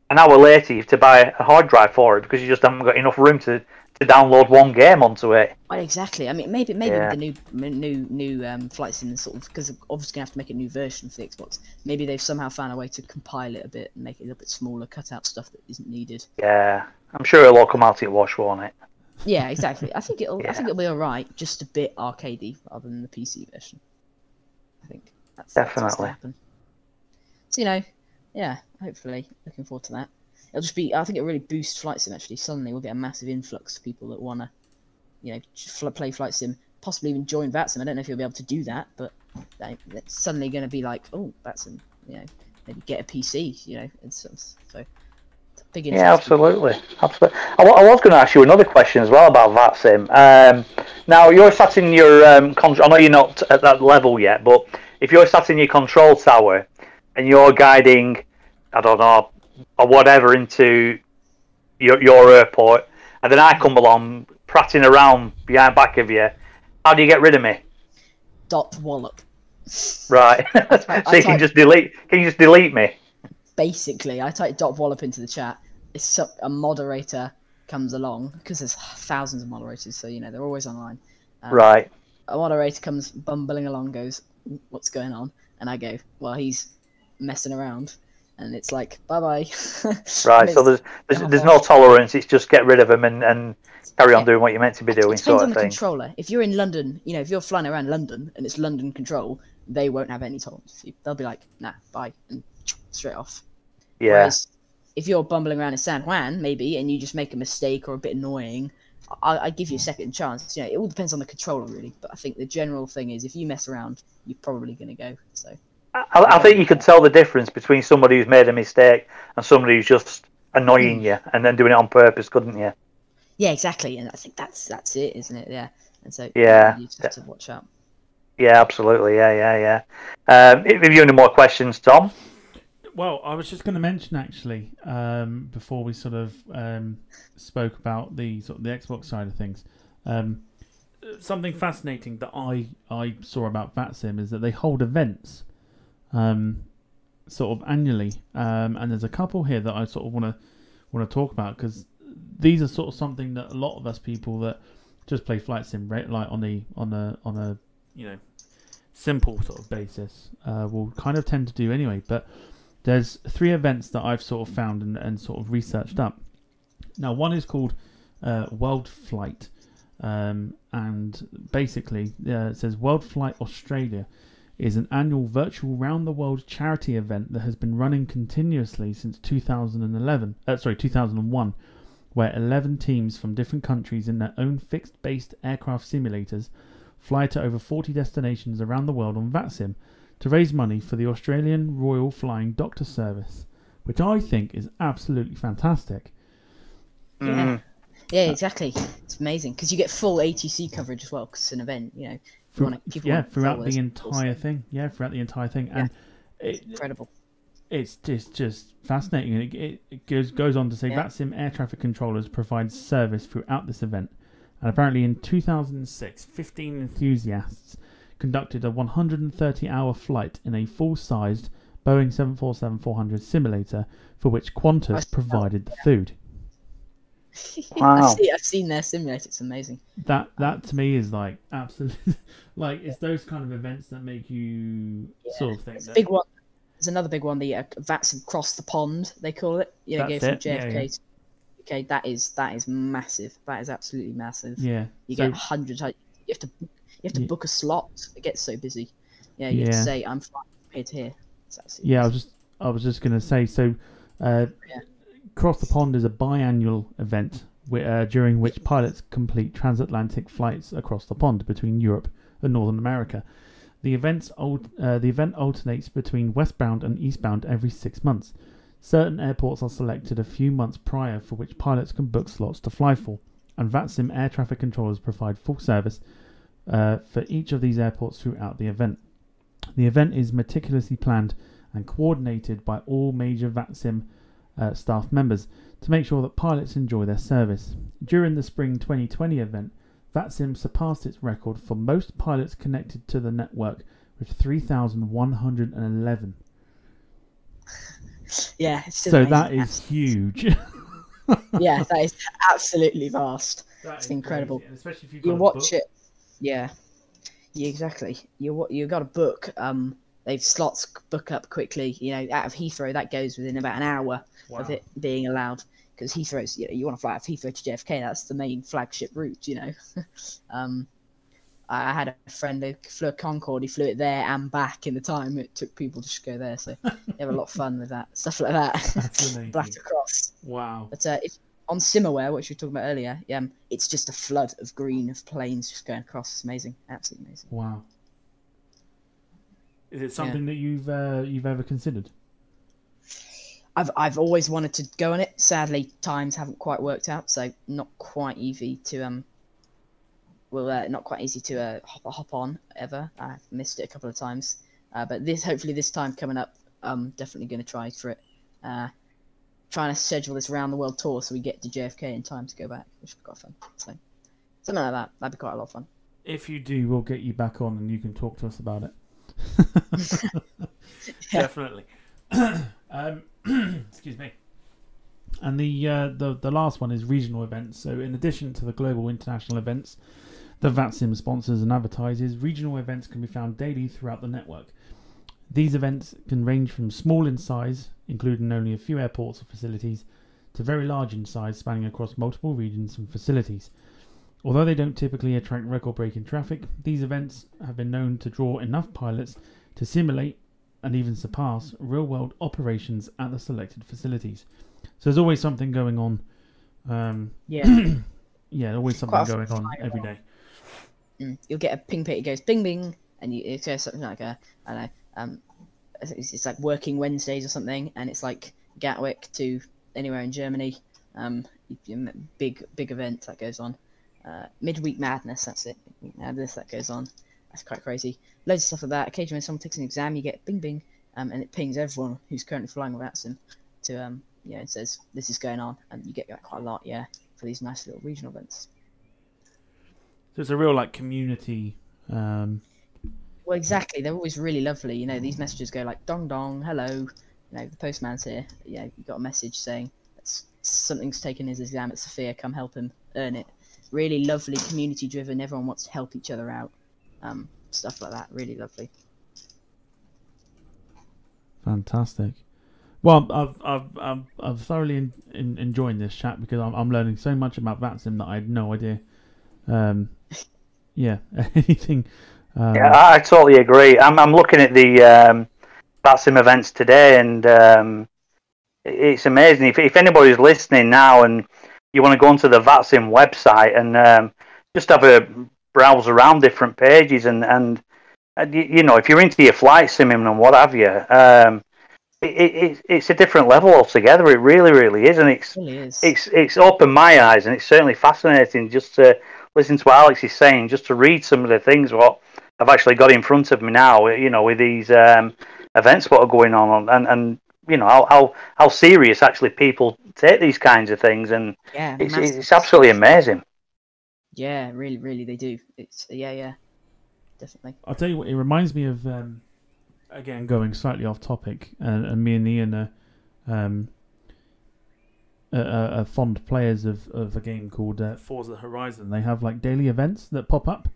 an hour later you have to buy a hard drive for it because you just haven't got enough room to, to download one game onto it. Well, exactly. I mean, maybe maybe Yeah. the new new new um, flight sim sort of because obviously gonna have to make a new version for the Xbox. Maybe they've somehow found a way to compile it a bit and make it a little bit smaller, cut out stuff that isn't needed. Yeah, I'm sure it'll all come out at wash, won't it? Yeah, exactly. I think it'll. I think it'll be all right. Just a bit arcadey rather than the PC version. I think that's that's Definitely. gonna happen. So you know, yeah. Hopefully, looking forward to that. It'll just be. I think it'll really boost flight sim. Actually, suddenly we'll get a massive influx of people that wanna, you know, play flight sim. Possibly even join VATSIM. I don't know if you'll be able to do that, but it's suddenly going to be like, oh, VATSIM. You know, maybe get a PC. You know, and so, so big Yeah, absolutely, absolutely. I, I was going to ask you another question as well about VATSIM. Um, now you're sat in your um, I know you're not at that level yet, but if you're sat in your control tower and you're guiding, I don't know, or whatever into your your airport, and then I come along prattling around behind back of you, how do you get rid of me? Dot wallop. Right. so I you can just delete. Can you just delete me? Basically, I type dot wallop into the chat. It's so, a moderator comes along because there's thousands of moderators, so you know they're always online. Um, Right. A moderator comes bumbling along, goes, "What's going on?" And I go, "Well, he's messing around," and it's like, "Bye bye." Right. So there's there's, there's no tolerance. It's just get rid of them and, and carry on Yeah. doing what you're meant to be doing, It depends sort on of the thing. controller. If you're in London, you know, if you're flying around London and it's London control, they won't have any tolerance. They'll be like, nah, bye, and straight off. Yeah. Whereas if you're bumbling around in San Juan, maybe, and you just make a mistake or a bit annoying, I, I give you a second chance. You know, it all depends on the controller, really. But I think the general thing is, if you mess around, you're probably going to go. So I, I think you can tell the difference between somebody who's made a mistake and somebody who's just annoying Hmm. you and then doing it on purpose, couldn't you? yeah, exactly. And I think that's that's it, isn't it? Yeah. And so Yeah. you just have to watch out. Yeah, absolutely. Yeah, yeah, yeah. Um, if you have any more questions, Tom? Well, I was just going to mention actually um, before we sort of um, spoke about the sort of the Xbox side of things. Um, something fascinating that I I saw about VatSim is that they hold events, um, sort of annually, um, and there's a couple here that I sort of want to want to talk about because these are sort of something that a lot of us people that just play flight sim right, like on the on a on a you know simple sort of basis uh, will kind of tend to do anyway. But there's three events that I've sort of found and, and sort of researched up. Now, one is called uh, World Flight, um, and basically uh, it says World Flight Australia is an annual virtual round the world charity event that has been running continuously since 2011. Uh, sorry, 2001, where 11 teams from different countries in their own fixed-based aircraft simulators fly to over 40 destinations around the world on VATSIM to raise money for the Australian Royal Flying Doctor Service, which I think is absolutely fantastic. Yeah. Yeah, exactly. It's amazing because you get full ATC coverage as well because it's an event. You know, Wanna- yeah, throughout the entire thing. Yeah, throughout the entire thing, and it, incredible. it's just just fascinating. And it, it, it goes goes on to say Yeah. VATSIM air traffic controllers provide service throughout this event, and apparently in 2006, 15 enthusiasts conducted a 130-hour flight in a full-sized Boeing 747-400 simulator for which Qantas provided the food. Wow. I've, seen, I've seen their simulator. It's amazing. That that to me is like absolutely like it's those kind of events that make you sort of think It's a big one. There's another big one. The uh, VATS across the pond. They call it. You know, That's go from it, yeah, JFK. yeah. to Okay, that is that is massive. That is absolutely massive. yeah. You so- get hundreds. You have to you have to Yeah. book a slot. It gets so busy. Yeah, you have to say I'm flying from here to here. Yeah, I was just I was just gonna say so. Uh, Yeah. Cross the Pond is a biannual event uh, during which pilots complete transatlantic flights across the pond between Europe and Northern America. The events uh, the event alternates between westbound and eastbound every six months. Certain airports are selected a few months prior for which pilots can book slots to fly for, and VATSIM air traffic controllers provide full service uh, for each of these airports throughout the event. The event is meticulously planned and coordinated by all major VATSIM uh, staff members to make sure that pilots enjoy their service. During the spring 2020 event, VATSIM surpassed its record for most pilots connected to the network with 3,111. yeah. So amazing. that is huge. yeah, that is absolutely vast. It's incredible. especially if you've You watch it. Yeah. Yeah, exactly. You what you got a book. Um, they've slots book up quickly. You know, out of Heathrow, that goes within about an hour of it being allowed. Because Heathrow's, you know, you want to fly out of Heathrow to JFK. That's the main flagship route. You know. um, I had a friend who flew a Concorde. He flew it there and back in the time it took people to just go there. So you have a lot of fun with that stuff like that. Black across. Wow. But uh, if, on Simaware, which we were talking about earlier, um, it's just a flood of green of planes just going across. It's amazing, absolutely amazing. Wow. Is it something that you've uh, you've ever considered? I've I've always wanted to go on it. Sadly, times haven't quite worked out, so not quite easy to um. Well, uh, not quite easy to uh, hop, hop on ever. I've missed it a couple of times, uh, but this hopefully this time coming up, I'm definitely going to try for it. Uh, trying to schedule this round the world tour so we get to JFK in time to go back, which would be quite fun. So something like that. That'd be quite a lot of fun. If you do, we'll get you back on and you can talk to us about it. Definitely. um, excuse me. And the, uh, the the last one is regional events. So in addition to the global international events, the VATSIM sponsors and advertises, regional events can be found daily throughout the network. These events can range from small in size, including only a few airports or facilities, to very large in size, spanning across multiple regions and facilities. Although they don't typically attract record breaking traffic, these events have been known to draw enough pilots to simulate and even surpass real world operations at the selected facilities. So there's always something going on. Um, Yeah. yeah, always something going on every day. Mm. You'll get a ping ping. It goes bing bing, and you it goes something like a I don't know. Um, it's, it's like working Wednesdays or something, and it's like Gatwick to anywhere in Germany. Um, big big event that goes on. Uh, midweek madness. That's it. Midweek madness that goes on. That's quite crazy. Loads of stuff like that. Occasionally, when someone takes an exam, you get bing bing, um, and it pings everyone who's currently flying with VATSIM to um, you know, it says this is going on, and you get that quite a lot, yeah, for these nice little regional events. So it's a real like community. Um, Well, exactly. They're always really lovely. You know, these messages go like dong dong, hello. You know, the postman's here. Yeah, you got a message saying "S- something's taken his exam at Sophia. Come help him earn it. Really lovely, community driven. Everyone wants to help each other out. Um, stuff like that. Really lovely. fantastic. Well, I've I've I've, I've thoroughly in, in, enjoying this chat because I'm I'm learning so much about VATSIM that I had no idea. Um, yeah, anything. Um, Yeah, I, I totally agree. I'm, I'm looking at the um, VATSIM events today, and um, it's amazing. If, if anybody's listening now and you want to go onto the Vatsim website and um, just have a browse around different pages, and, and, and you, know, if you're into your flight simming and what have you, um, it, it, it's- it's a different level altogether. It really, really is, and it's It really is. it's it's opened my eyes and it's certainly fascinating just to listen to what Alex is saying, just to read some of the things what I've actually got in front of me now. You know, with these um, events what are going on, and and you know how, how how serious actually people take these kinds of things, and yeah, it's it's absolutely amazing. Yeah, really, really, they do. It's yeah, yeah, definitely. I'll tell you what. It reminds me of um, again going slightly off topic, and, and me and Ian are um, are, are are fond players of, of a game called uh, Forza Horizon. They have like daily events that pop up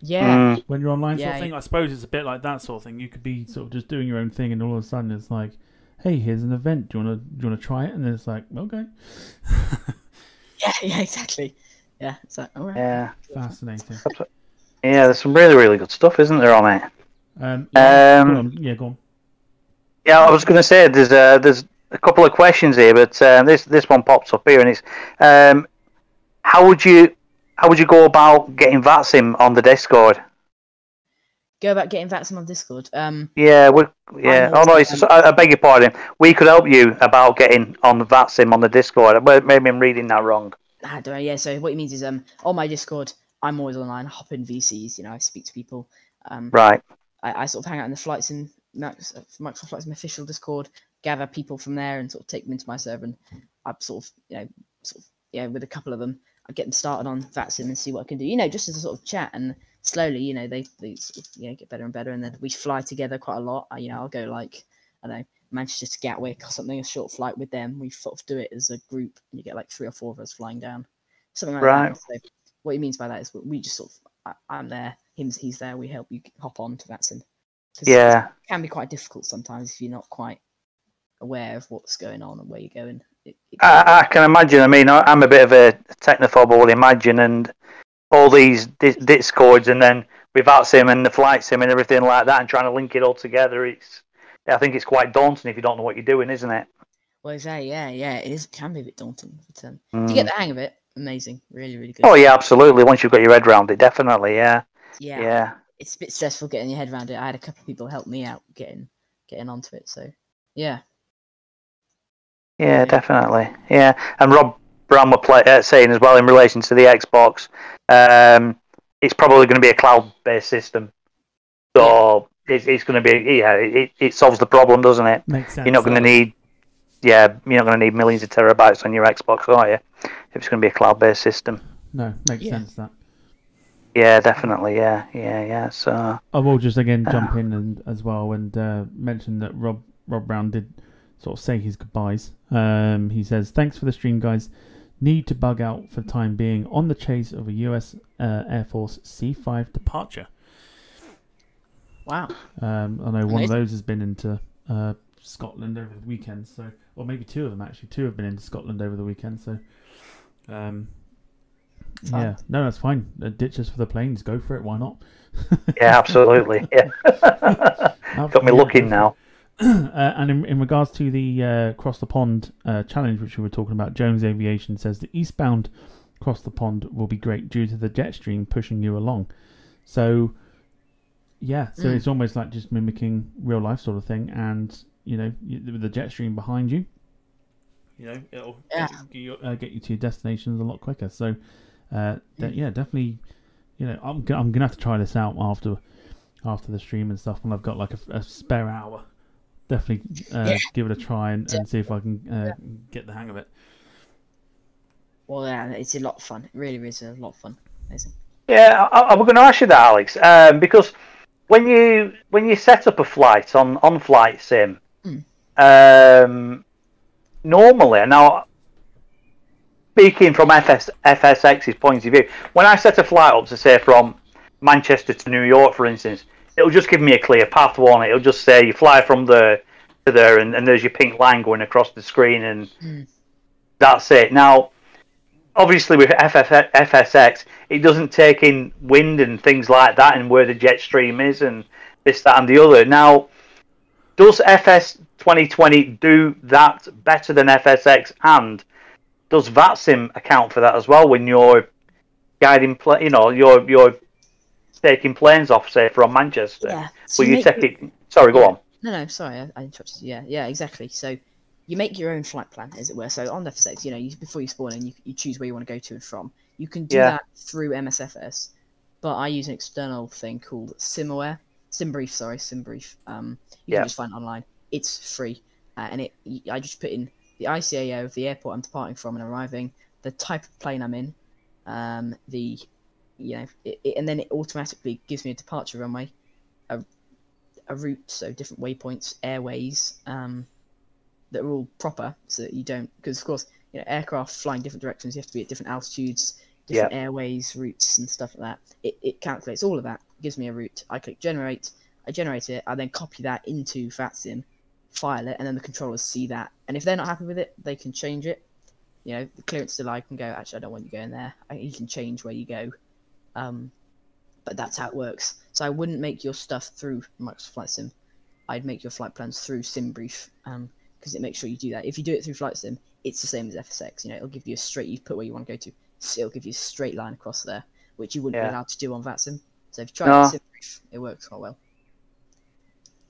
Yeah, Mm, when you're online, sort Yeah, of thing. I suppose it's a bit like that sort of thing. You could be sort of just doing your own thing, and all of a sudden it's like, "Hey, here's an event. Do you want to do you want to try it?" And then it's like, "Okay." yeah, yeah, exactly. Yeah, it's like all right. yeah, Fascinating. yeah. There's some really really good stuff, isn't there, on it? Um, yeah, Um, go on. yeah, go on. Yeah, I was going to say there's uh, there's a couple of questions here, but uh, this this one pops up here, and it's um, how would you how would you go about getting VATSIM on the Discord? Go about getting VATSIM on Discord. Um, Yeah, we yeah. Oh no, it's- it's, I, I beg your pardon. We could help you about getting on the VATSIM on the Discord. Maybe I'm reading that wrong. ah, do I, yeah. So what it means is, um, on my Discord, I'm always online. I hop in VCs. You know, I speak to people. Um, Right. I, I sort of hang out in the flights in Microsoft Flight Sim official Discord, gather people from there, and sort of take them into my server. And I sort of, you know, sort of, yeah, with a couple of them, I get them started on VATSIM and see what I can do. You know, just as a sort of chat, and slowly, you know, they they you know get better and better, and then we fly together quite a lot. I, you know, I'll go like I don't know Manchester to Gatwick or something, a short flight with them. We sort of do it as a group, and you get like three or four of us flying down, something like Right. that. So what he means by that is we just sort of I, I'm there, him's he's there. We help you hop on to that. 'Cause Yeah. it can be quite difficult sometimes if you're not quite aware of what's going on and where you're going. It, it can- I, I can imagine. I mean, I- I'm a bit of a technophobe, I would imagine, and all these di- Discords, and then without VATSIM and the flight sim and everything like that, and trying to link it all together. It's I think it's quite daunting if you don't know what you're doing, isn't it? well, exactly, yeah, yeah, it is. Can be a bit daunting, but um, Mm. you get the hang of it, amazing, really, really good. Oh yeah, absolutely. Once you've got your head around it, definitely. Yeah. yeah, Yeah. It's a bit stressful getting your head around it. I had a couple of people help me out getting getting onto it, so yeah, Yeah, definitely. Yeah, and Rob Brown were play, uh, saying as well in relation to the Xbox, um, it's probably going to be a cloud-based system. So it's, it's going to be yeah, it, it solves the problem, doesn't it? Makes sense. You're not going to need yeah, you're not going to need millions of terabytes on your Xbox, are you? If it's going to be a cloud-based system. No, makes Yeah. sense that. Yeah, definitely. Yeah, yeah, yeah. So I will just again jump in and as well and uh, mention that Rob Rob Brown did sort of say his goodbyes. Um, he says, "Thanks for the stream, guys. Need to bug out for the time being on the chase of a U.S. Uh, Air Force C5 departure." Wow. Um, I know one of those has been into uh, Scotland over the weekend, so or maybe two of them actually. Two have been into Scotland over the weekend, so um, yeah, no, that's fine. Uh, ditch us for the planes. Go for it. Why not? yeah, absolutely. Yeah, got me looking now. Uh, and in, in regards to the uh, cross the pond uh, challenge, which we were talking about, Jones Aviation says the eastbound cross the pond will be great due to the jet stream pushing you along. So, yeah, so Mm. it's almost like just mimicking real life sort of thing, and you know, you, with the jet stream behind you, you know, it'll Yeah. get, you, uh, get you to your destinations a lot quicker. So, uh, de- yeah, definitely, you know, I'm go- I'm gonna have to try this out after after the stream and stuff when I've got like a, a spare hour. Definitely uh, Yeah. give it a try and, and see if I can uh, get the hang of it. Well, yeah, it's a lot of fun. It really is a lot of fun. Amazing. Yeah, I, I was going to ask you that, Alex, um, because when you when you set up a flight on on Flight Sim, Mm. um, normally now speaking from FS, FSX's point of view, when I set a flight up to say from Manchester to New York, for instance, it'll just give me a clear path, won't it? It'll just say you fly from there to there, and, and there's your pink line going across the screen, and Mm. that's it. Now, obviously with FF, FSX, it doesn't take in wind and things like that, and where the jet stream is, and this, that, and the other. Now, does FS 2020 do that better than FSX, and does VATSIM account for that as well when you're guiding, pla- you know, you're you're taking planes off, say from Manchester? Yeah. So Will you take it? Sorry, go on. No, no, sorry, I, I interrupted you. Yeah, yeah, exactly. So you make your own flight plan, as it were. So on FSX, you know, you, before you spawn in, you, you choose where you want to go to and from. You can do Yeah. that through MSFS, but I use an external thing called SimAware, SimBrief, sorry, SimBrief. Um, you Yeah. can just find it online. It's free, uh, and it I just put in the ICAO of the airport I'm departing from and arriving, the type of plane I'm in, um, the you know, it, it, and then it automatically gives me a departure runway, a, a route, so different waypoints, airways, um, that are all proper, so that you don't, because of course, you know, aircraft flying different directions, you have to be at different altitudes, different airways, routes, and stuff like that. It, it calculates all of that, gives me a route. I click generate, I generate it, I then copy that into VATSIM, file it, and then the controllers see that. And if they're not happy with it, they can change it. You know, the clearance delay can go, actually, I don't want you going there. I, you can change where you go. Um, but that's how it works. So I wouldn't make your stuff through Microsoft Flight Sim. I'd make your flight plans through SimBrief because it makes sure you do that. If you do it through Flight Sim, it's the same as FSX. You know, it'll give you a straight. You put where you want to go to. So it'll give you a straight line across there, which you wouldn't Yeah. be allowed to do on VATSIM. So if you try No. SimBrief, it works quite well.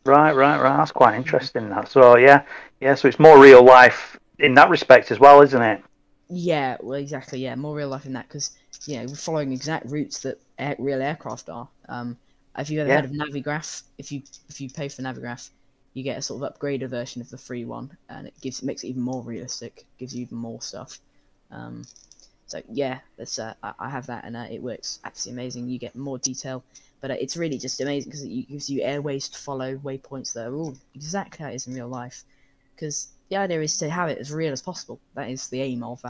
Right, right, right. That's quite interesting. That so yeah, yeah. So it's more real life in that respect as well, isn't it? Yeah, well, exactly. Yeah, more real life in that because you know we're following exact routes that air, real aircraft are. Um, have you ever Yeah. heard of Navigraph? If you if you pay for Navigraph, you get a sort of upgraded version of the free one, and it gives makes it even more realistic. Gives you even more stuff. Um, so yeah, that's uh, I, I have that, and uh, it works absolutely amazing. You get more detail, but uh, it's really just amazing because it gives you airways to follow, waypoints that are all exactly how it is in real life. Because the idea is to have it as real as possible. That is the aim of.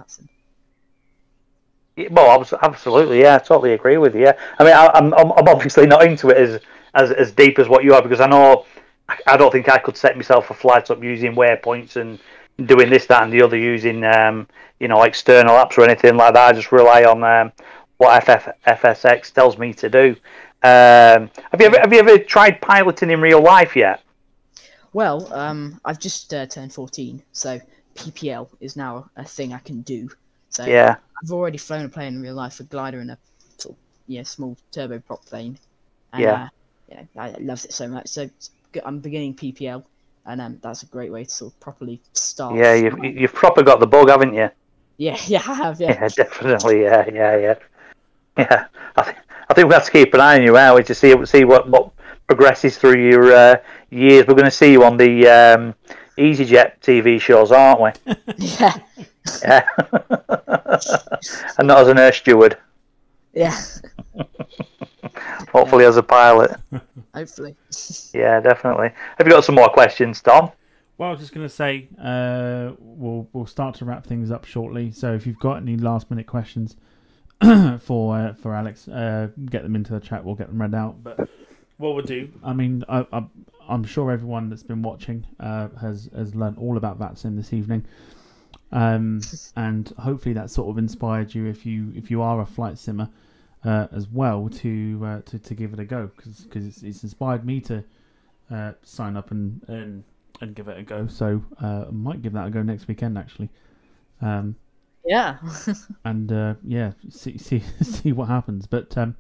Yeah, Well, absolutely, yeah, I totally agree with you. Yeah. I mean, I, I'm, I'm I'm obviously not into it as as as deep as what you are because I know I, I don't think I could set myself a flight up using waypoints and doing this, that, and the other using um, you know external apps or anything like that. I just rely on um, what FF, FSX tells me to do. Um, have you ever have you ever tried piloting in real life yet? Well, um, I've just uh, turned 14, so PPL is now a thing I can do. So Yeah, I've already flown a plane in real life, a glider and a sort of, yeah, small turboprop plane. And, Yeah. Uh, you know, I loved it so much. So I'm beginning PPL, and um, that's a great way to sort of properly start. yeah, you've you've proper got the bug, haven't you? yeah, yeah, I have. Yeah. Yeah, definitely. Yeah, yeah, yeah, yeah. I think I think we have to keep an eye on you, we, to see see what what progresses through your uh, years. We're going to see you on the um, EasyJet TV shows, aren't we? yeah, Yeah, and not as an air steward. yeah. Hopefully, as a pilot. Hopefully. Yeah, definitely. Have you got some more questions, Tom? Well, I was just going to say, uh, we'll we'll start to wrap things up shortly. So if you've got any last minute questions for uh, for Alex, uh, get them into the chat. We'll get them read out. But what we'll do, I mean, I, I, I'm sure everyone that's been watching uh, has has learned all about VATSIM this evening, um, and hopefully that sort of inspired you if you if you are a flight simmer uh, as well to, uh, to to give it a go because it's, it's inspired me to uh, sign up and, and and give it a go. So uh, I might give that a go next weekend actually. Um, Yeah. and uh, yeah, see see see what happens. But um,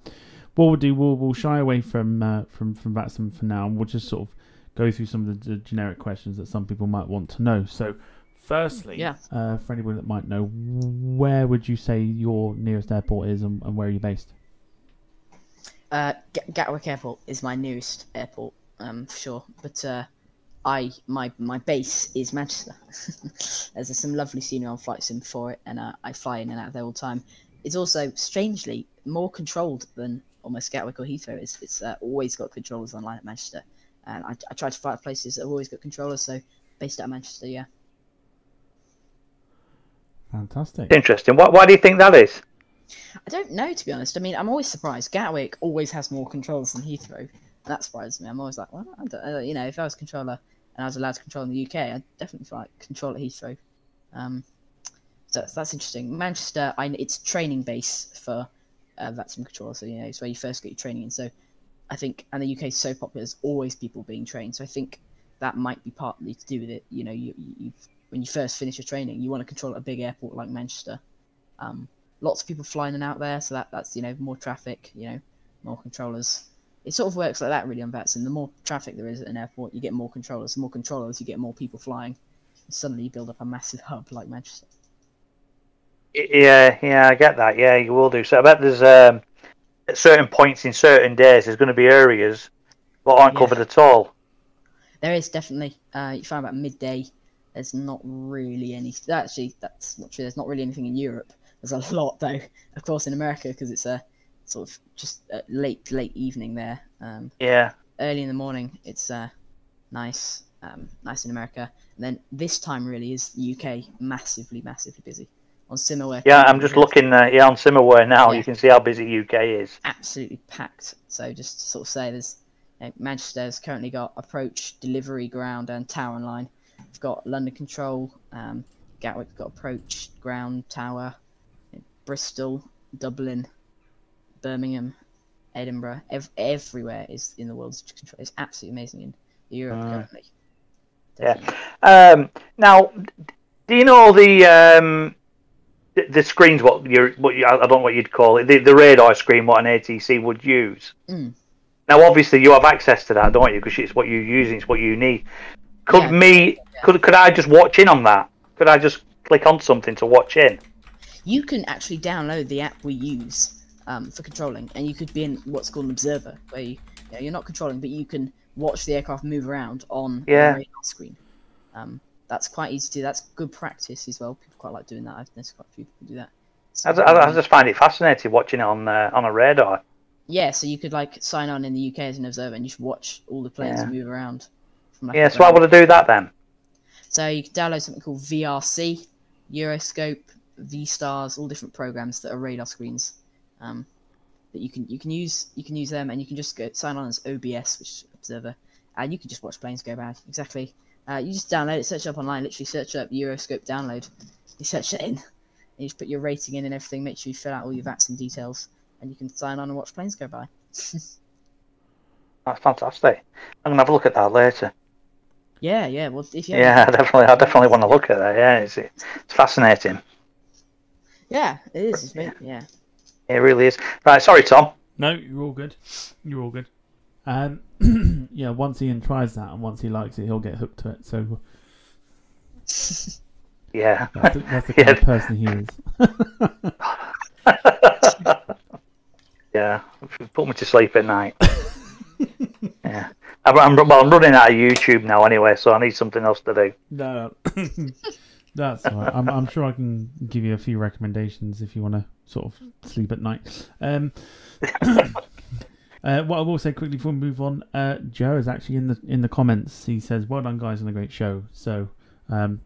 what we'll do, we'll we'll shy away from uh, from from VATSIM for now, and we'll just sort of go through some of the, the generic questions that some people might want to know. So, firstly, Yeah. uh, for anybody that might know, where would you say your nearest airport is, and, and where are you based? Uh, Ga- Gatwick Airport is my nearest airport, um, for sure. But uh, I my my base is Manchester. There's some lovely scenery on Flight Sim for it, and uh, I fly in and out there all the time. It's also strangely more controlled than almost Gatwick or Heathrow is. It's uh, always got controllers online at Manchester, and I, I try to fly at places that have always got controllers. So based out of Manchester, yeah. Fantastic. Interesting. Why, why do you think that is? I don't know to be honest. I mean, I'm always surprised. Gatwick always has more controllers than Heathrow, that surprises me. I'm always like, well, I don't, uh, you know, if I was controller and I was allowed to control in the UK, I'd definitely fly control at Heathrow. Um, so that's, that's interesting. Manchester, I, it's training base for uh, VATSIM control, so you know, it's where you first get your training And So I think, and the UK is so popular, there's always people being trained. So I think that might be partly to do with it. You know, you, you when you first finish your training, you want to control a big airport like Manchester. Um, lots of people flying in and out there, so that that's you know more traffic, you know, more controllers. It sort of works like that really on VATSIM. The more traffic there is at an airport, you get more controllers. The more controllers, you get more people flying. And suddenly, you build up a massive hub like Manchester. Yeah, yeah, I get that. Yeah, you will do. So I bet there's um, at certain points in certain days there's going to be areas that aren't Yeah. covered at all. There is definitely. Uh, you find about midday. There's not really any. Actually, that's not true. There's not really anything in Europe. There's a lot though. Of course, in America because it's a sort of just late late evening there. Um, Yeah, early in the morning. It's uh, nice, um, nice in America. And then this time really is UK massively, massively busy on SimAware. yeah. I'm just looking. Uh, yeah, on SimAware now. Yeah. You can see how busy UK is. absolutely packed. So just to sort of say, there's you know, Manchester's currently got approach, delivery, ground, and tower and line. We've got London Control, um, Gatwick's got approach, ground, tower, Bristol, Dublin, Birmingham, Edinburgh. Ev- everywhere is in the world's control. It's absolutely amazing in Europe Right. currently. Yeah. Um, now, do you know the um, the, the screens? What you what you, I don't know what you'd call it. The, the radar screen. What an ATC would use. Mm. Now, obviously, you have access to that, don't you? Because it's what you're using. It's what you need. Could Yeah. me? Could could I just watch in on that? Could I just click on something to watch in? You can actually download the app we use um, for controlling, and you could be in what's called an observer, where you, you know, you're not controlling, but you can watch the aircraft move around on Yeah. the radar screen. Um, that's quite easy to do. That's good practice as well. People quite like doing that. I've noticed quite a few people do that. So, I, I, I just find it fascinating watching it on uh, on a radar. yeah, so you could like sign on in the UK as an observer, and you should watch all the planes Yeah. move around. From, like, Yeah, so I ground. would do that then. So you can download something called VRC, Euroscope, VStars, all different programs that are radar screens. Um, that you can you can use you can use them, and you can just go sign on as OBS, which is observer, and you can just watch planes go by. Exactly. Uh, you just download it, search it up online, literally search up Euroscope download. You search it in, and you just put your rating in and everything. Make sure you fill out all your VATSIM details, and you can sign on and watch planes go by. That's fantastic. I'm gonna have a look at that later. Yeah, yeah. Well, if you Yeah, definitely. I definitely want to look at that. Yeah, it's it's fascinating. yeah, it is. It's me. Yeah. It really is. Right, sorry, Tom. No, you're all good. You're all good. Um, yeah, once Ian tries that and once he likes it, he'll get hooked to it. So Yeah. that's the, that's the kind of person he is. Yeah, put me to sleep at night. yeah, I'm, I'm, well, I'm running out of YouTube now anyway, so I need something else to do. No, That's all right. I'm, I'm sure I can give you a few recommendations if you want to sort of sleep at night. Um, uh, what I will say quickly before we move on, uh, Joe is actually in the in the comments. He says, "Well done, guys, on a great show." So um,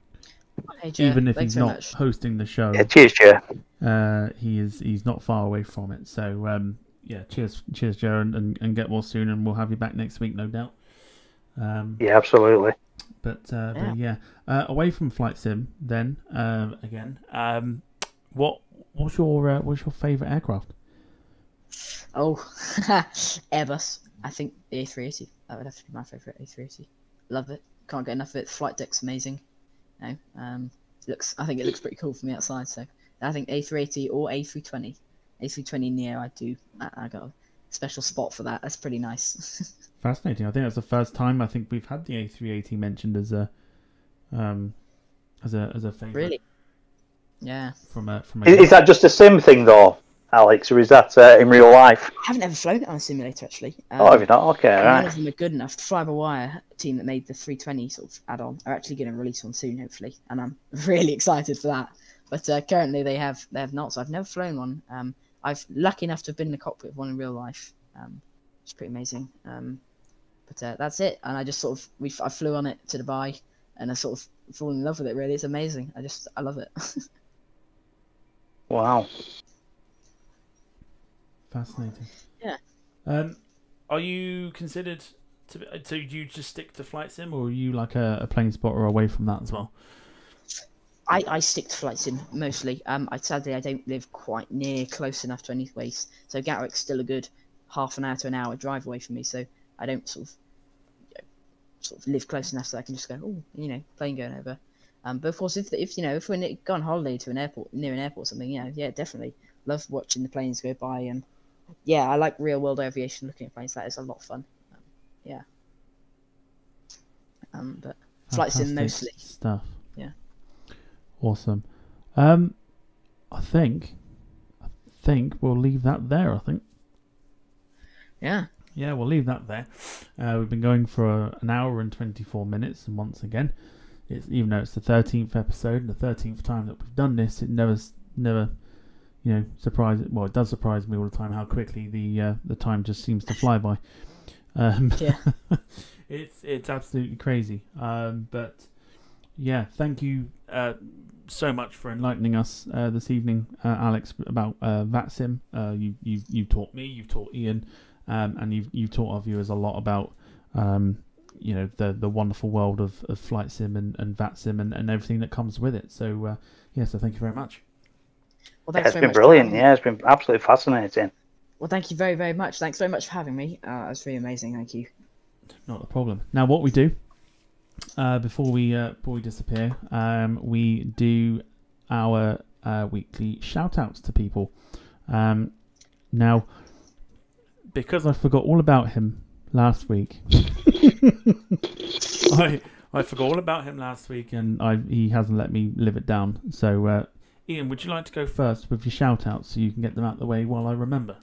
Hey, Joe, even if thanks he's not much. hosting the show, Yeah, cheers, Joe. uh, he is he's not far away from it. So um, yeah, cheers, cheers, Joe, and, and, and get well soon, and we'll have you back next week, no doubt. Um, Yeah, absolutely. but uh, Yeah. but yeah, uh, away from flight sim, then um, again, um, what what's your uh, what's your favorite aircraft? Oh, Airbus. I think the A380. That would have to be my favorite A380. Love it. Can't get enough of it. Flight deck's amazing. No, um, looks. I think it looks pretty cool from the outside. So I think A380 or A320. A320 Neo. I do. I, I got a special spot for that. That's pretty nice. Fascinating. I think that's the first time I think we've had the A380 mentioned as a um as a as a favorite really. Yeah. from a from a Is, is that just a sim thing, though, Alex, or is that uh, in real life? I haven't ever flown it on a simulator actually. Um, Oh, have you not? Okay, None right. of them are good enough. The FlyByWire team that made the 320 sort of add-on are actually going to release one soon, hopefully, and I'm really excited for that. But uh, currently they have they have not, so I've never flown one. Um, I've lucky enough to have been in the cockpit of one in real life. Um, it's pretty amazing. Um, but uh, that's it, and I just sort of we I flew on it to Dubai, and I sort of fallen in love with it. Really, it's amazing. I just I love it. Wow. Fascinating. Yeah. Um, are you considered to? be- So do you just stick to flight sim, or are you like a, a plane spotter away from that as well? I, I stick to flight sim mostly. Um, I sadly I don't live quite near close enough to any place, so Gatwick's still a good half an hour to an hour drive away from me. So I don't sort of you know, sort of live close enough so I can just go, oh, you know, plane going over. Um, but of course, if if you know if we're ne- go on holiday to an airport near an airport or something, yeah, yeah, definitely love watching the planes go by and yeah, I like real world aviation. Looking at planes, that is a lot of fun. Um, yeah. Um, but flight sim Fantastic mostly. stuff. Yeah. Awesome. Um, I think, I think we'll leave that there. I think. Yeah. Yeah, we'll leave that there. Uh, we've been going for a, an hour and 24 minutes, and once again, it's even though it's the 13th episode and the 13th time that we've done this, it never, never, you know, surprise. Well, it does surprise me all the time how quickly the uh, the time just seems to fly by. Um, Yeah. it's it's absolutely crazy. Um, but yeah, thank you uh, so much for enlightening us uh, this evening, uh, Alex, about uh, VATSIM. Uh, you you you taught me, you've taught Ian, um, and you've you've taught our viewers a lot about um, you know the the wonderful world of, of flight sim and, and VATSIM and, and everything that comes with it. So uh, yeah, so thank you very much. Well, Yeah, thanks it's very been much brilliant. having. Yeah, it's been absolutely fascinating. Well, thank you very, very much. Thanks very much for having me. Uh, was really amazing. Thank you. Not a problem. Now, what we do uh, before we uh, before we disappear, um, we do our uh, weekly shout outs to people. Um, now, because I forgot all about him last week, I I forgot all about him last week, and I he hasn't let me live it down. So, uh, Ian, would you like to go first with your shout outs so you can get them out of the way while I remember?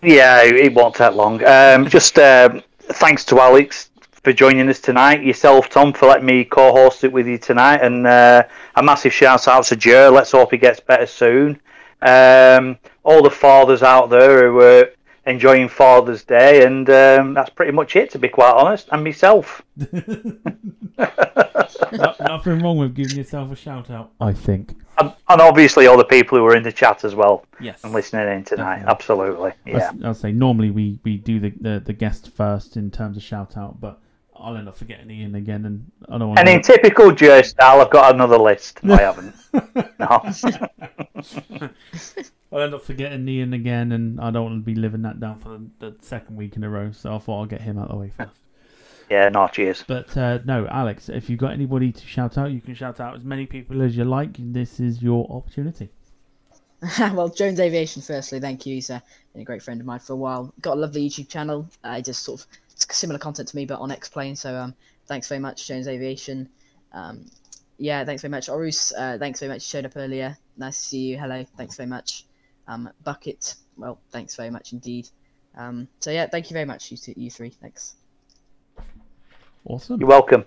Yeah, it won't take long. Um, just um, thanks to Alex for joining us tonight. Yourself, Tom, for letting me co-host it with you tonight, and uh, a massive shout out to Joe. Let's hope he gets better soon. Um, all the fathers out there who were enjoying Father's Day, and um, that's pretty much it, to be quite honest. And myself. No- nothing wrong with giving yourself a shout out. I think. And, and obviously all the people who were in the chat as well Yes. and listening in tonight. Definitely. Absolutely. Yeah. I'll say normally we, we do the, the, the guest first in terms of shout out, but I'll end up forgetting Ian again, and I don't want. And in typical Joe style, I've got another list. I haven't. No. I'll end up forgetting Ian again, and I don't want to be living that down for the, the second week in a row. So I thought I'll get him out of the way first. Yeah, no, cheers. But uh, no, Alex, if you've got anybody to shout out, you can shout out as many people as you like. This is your opportunity. well, Jones Aviation, firstly, thank you. He's uh, been a great friend of mine for a while. Got a lovely YouTube channel. I just sort of it's similar content to me, but on X Plane. So um, thanks very much, Jones Aviation. Um, yeah, thanks very much, Orus. Uh, thanks very much. You showed up earlier. Nice to see you. Hello. Thanks very much. Um, Bucket. Well, thanks very much indeed. Um, so yeah, thank you very much, you two, you three. Thanks. Awesome. You're welcome.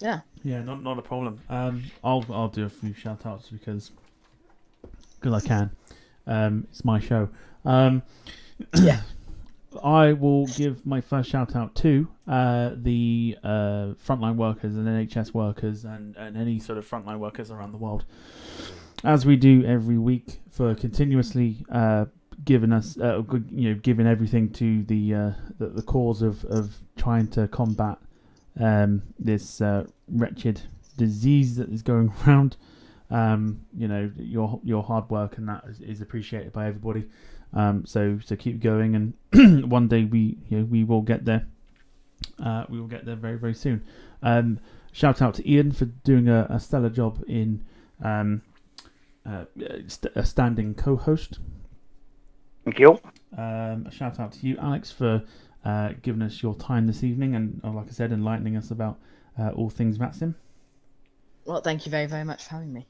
Yeah. Yeah, not not a problem. Um, I'll I'll do a few shout outs because because I can. Um, it's my show. Um, Yeah. I will give my first shout out to uh, the uh, frontline workers and NHS workers and, and any sort of frontline workers around the world, as we do every week for continuously uh, giving us, uh, you know, giving everything to the uh, the, the cause of, of trying to combat um, this uh, wretched disease that is going around. Um, you know, your your hard work and that is, is appreciated by everybody. Um, so so keep going, and one day we you know, we will get there. Uh, we will get there very very soon. Um, shout out to Ian for doing a, a stellar job in um, uh, st- a standing co-host. Thank you. Um, a shout out to you, Alex, for uh, giving us your time this evening and, uh, like I said, enlightening us about uh, all things Vatsim. Well, thank you very, very much for having me.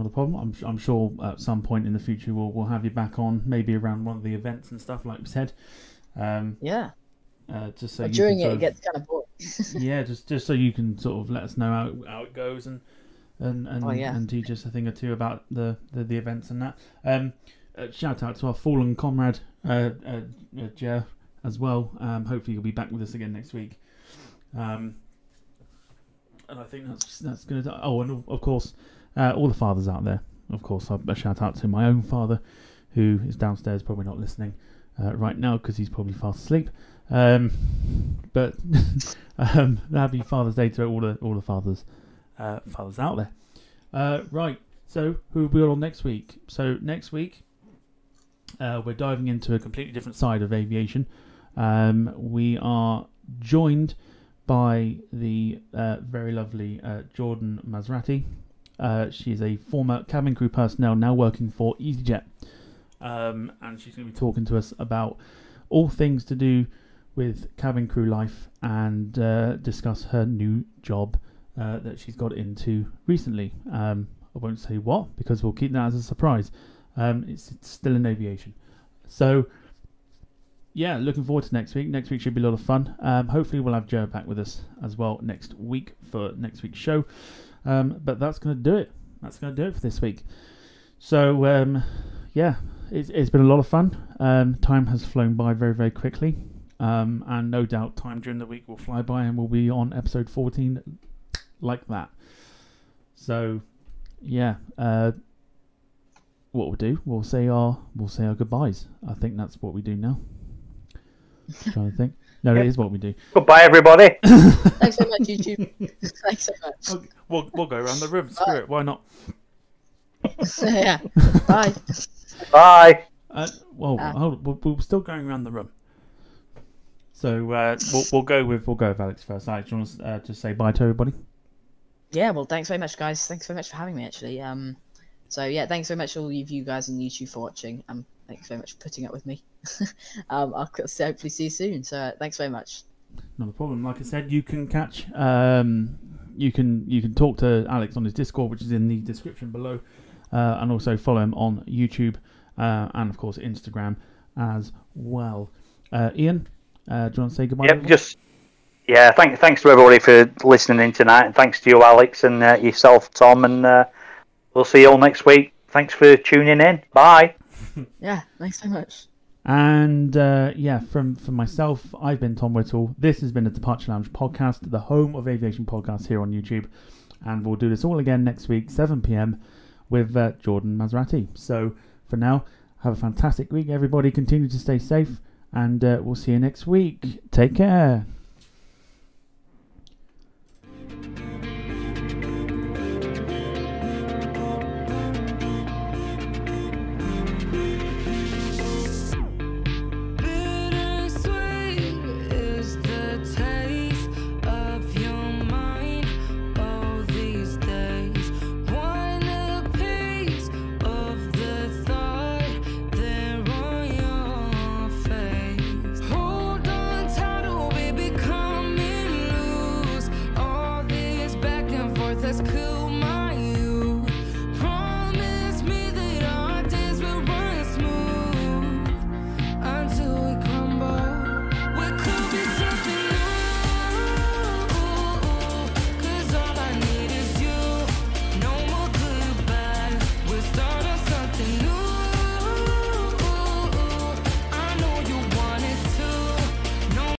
Not a problem. I'm, I'm sure at some point in the future we'll, we'll have you back on, maybe around one of the events and stuff, like we said. Um, Yeah. uh, just so you during can it, it of- gets kind of boring. yeah, just just so you can sort of let us know how it, how it goes and and and, Oh, yeah. and teach us a thing or two about the the, the events and that. Um, uh, shout out to our fallen comrade, uh, uh, uh, Jer, as well. Um, hopefully you'll be back with us again next week. Um, and I think that's that's gonna. Oh, and of course, uh, all the fathers out there. Of course, a, shout out to my own father, who is downstairs, probably not listening uh, right now because he's probably fast asleep. Um, but um, happy Father's Day to all the all the fathers uh, fathers out there. Uh, right. So who will be on next week? So next week uh, we're diving into a completely different side of aviation. Um, we are joined by the uh, very lovely Jordan Maserati. Uh, she's a former cabin crew personnel now working for EasyJet, um, and she's going to be talking to us about all things to do with cabin crew life and uh, discuss her new job uh, that she's got into recently. Um, I won't say what because we'll keep that as a surprise. Um, it's, it's still in aviation. So, yeah, looking forward to next week. Next week should be a lot of fun. Um, hopefully, we'll have Joe back with us as well next week for next week's show. Um, but that's going to do it. That's going to do it for this week. So, um, yeah, it's, it's been a lot of fun. Um, time has flown by very, very quickly. Um, and no doubt time during the week will fly by and we'll be on episode 14 like that. So, yeah, uh, what we'll do, we'll say our we'll say our goodbyes. I think that's what we do now. trying to think. No, Yep. it is what we do. Goodbye, everybody. Thanks so much, YouTube. Thanks so much. We'll, we'll go around the room. Screw it. Why not? yeah. Bye. Bye. Uh, well, hold, we're, we're still going around the room. So uh, we'll, we'll go with we'll go with Alex first. Alex, do you want to uh, just say bye to everybody? Yeah, well, thanks very much, guys. Thanks very much for having me, actually. Um, so yeah, thanks very much all of you guys on YouTube for watching. Um, thanks very much for putting up with me. um, I'll c- hopefully see you soon. So uh, thanks very much. Not a problem. Like I said, you can catch um, you can you can talk to Alex on his Discord, which is in the description below, uh, and also follow him on YouTube uh, and of course Instagram as well. Uh, Ian, uh, do you want to say goodbye? Yep, everyone? just yeah. Thank, thanks to everybody for listening in tonight, and thanks to you, Alex, and uh, yourself, Tom, and uh, we'll see you all next week. Thanks for tuning in. Bye yeah, thanks so much. And uh, yeah, from, from myself, I've been Tom Whittle. This has been the Departure Lounge podcast, the home of aviation podcasts here on YouTube. And we'll do this all again next week, 7 p.m., with uh, Jordan Maserati. So for now, have a fantastic week, everybody. Continue to stay safe, and uh, we'll see you next week. Take care.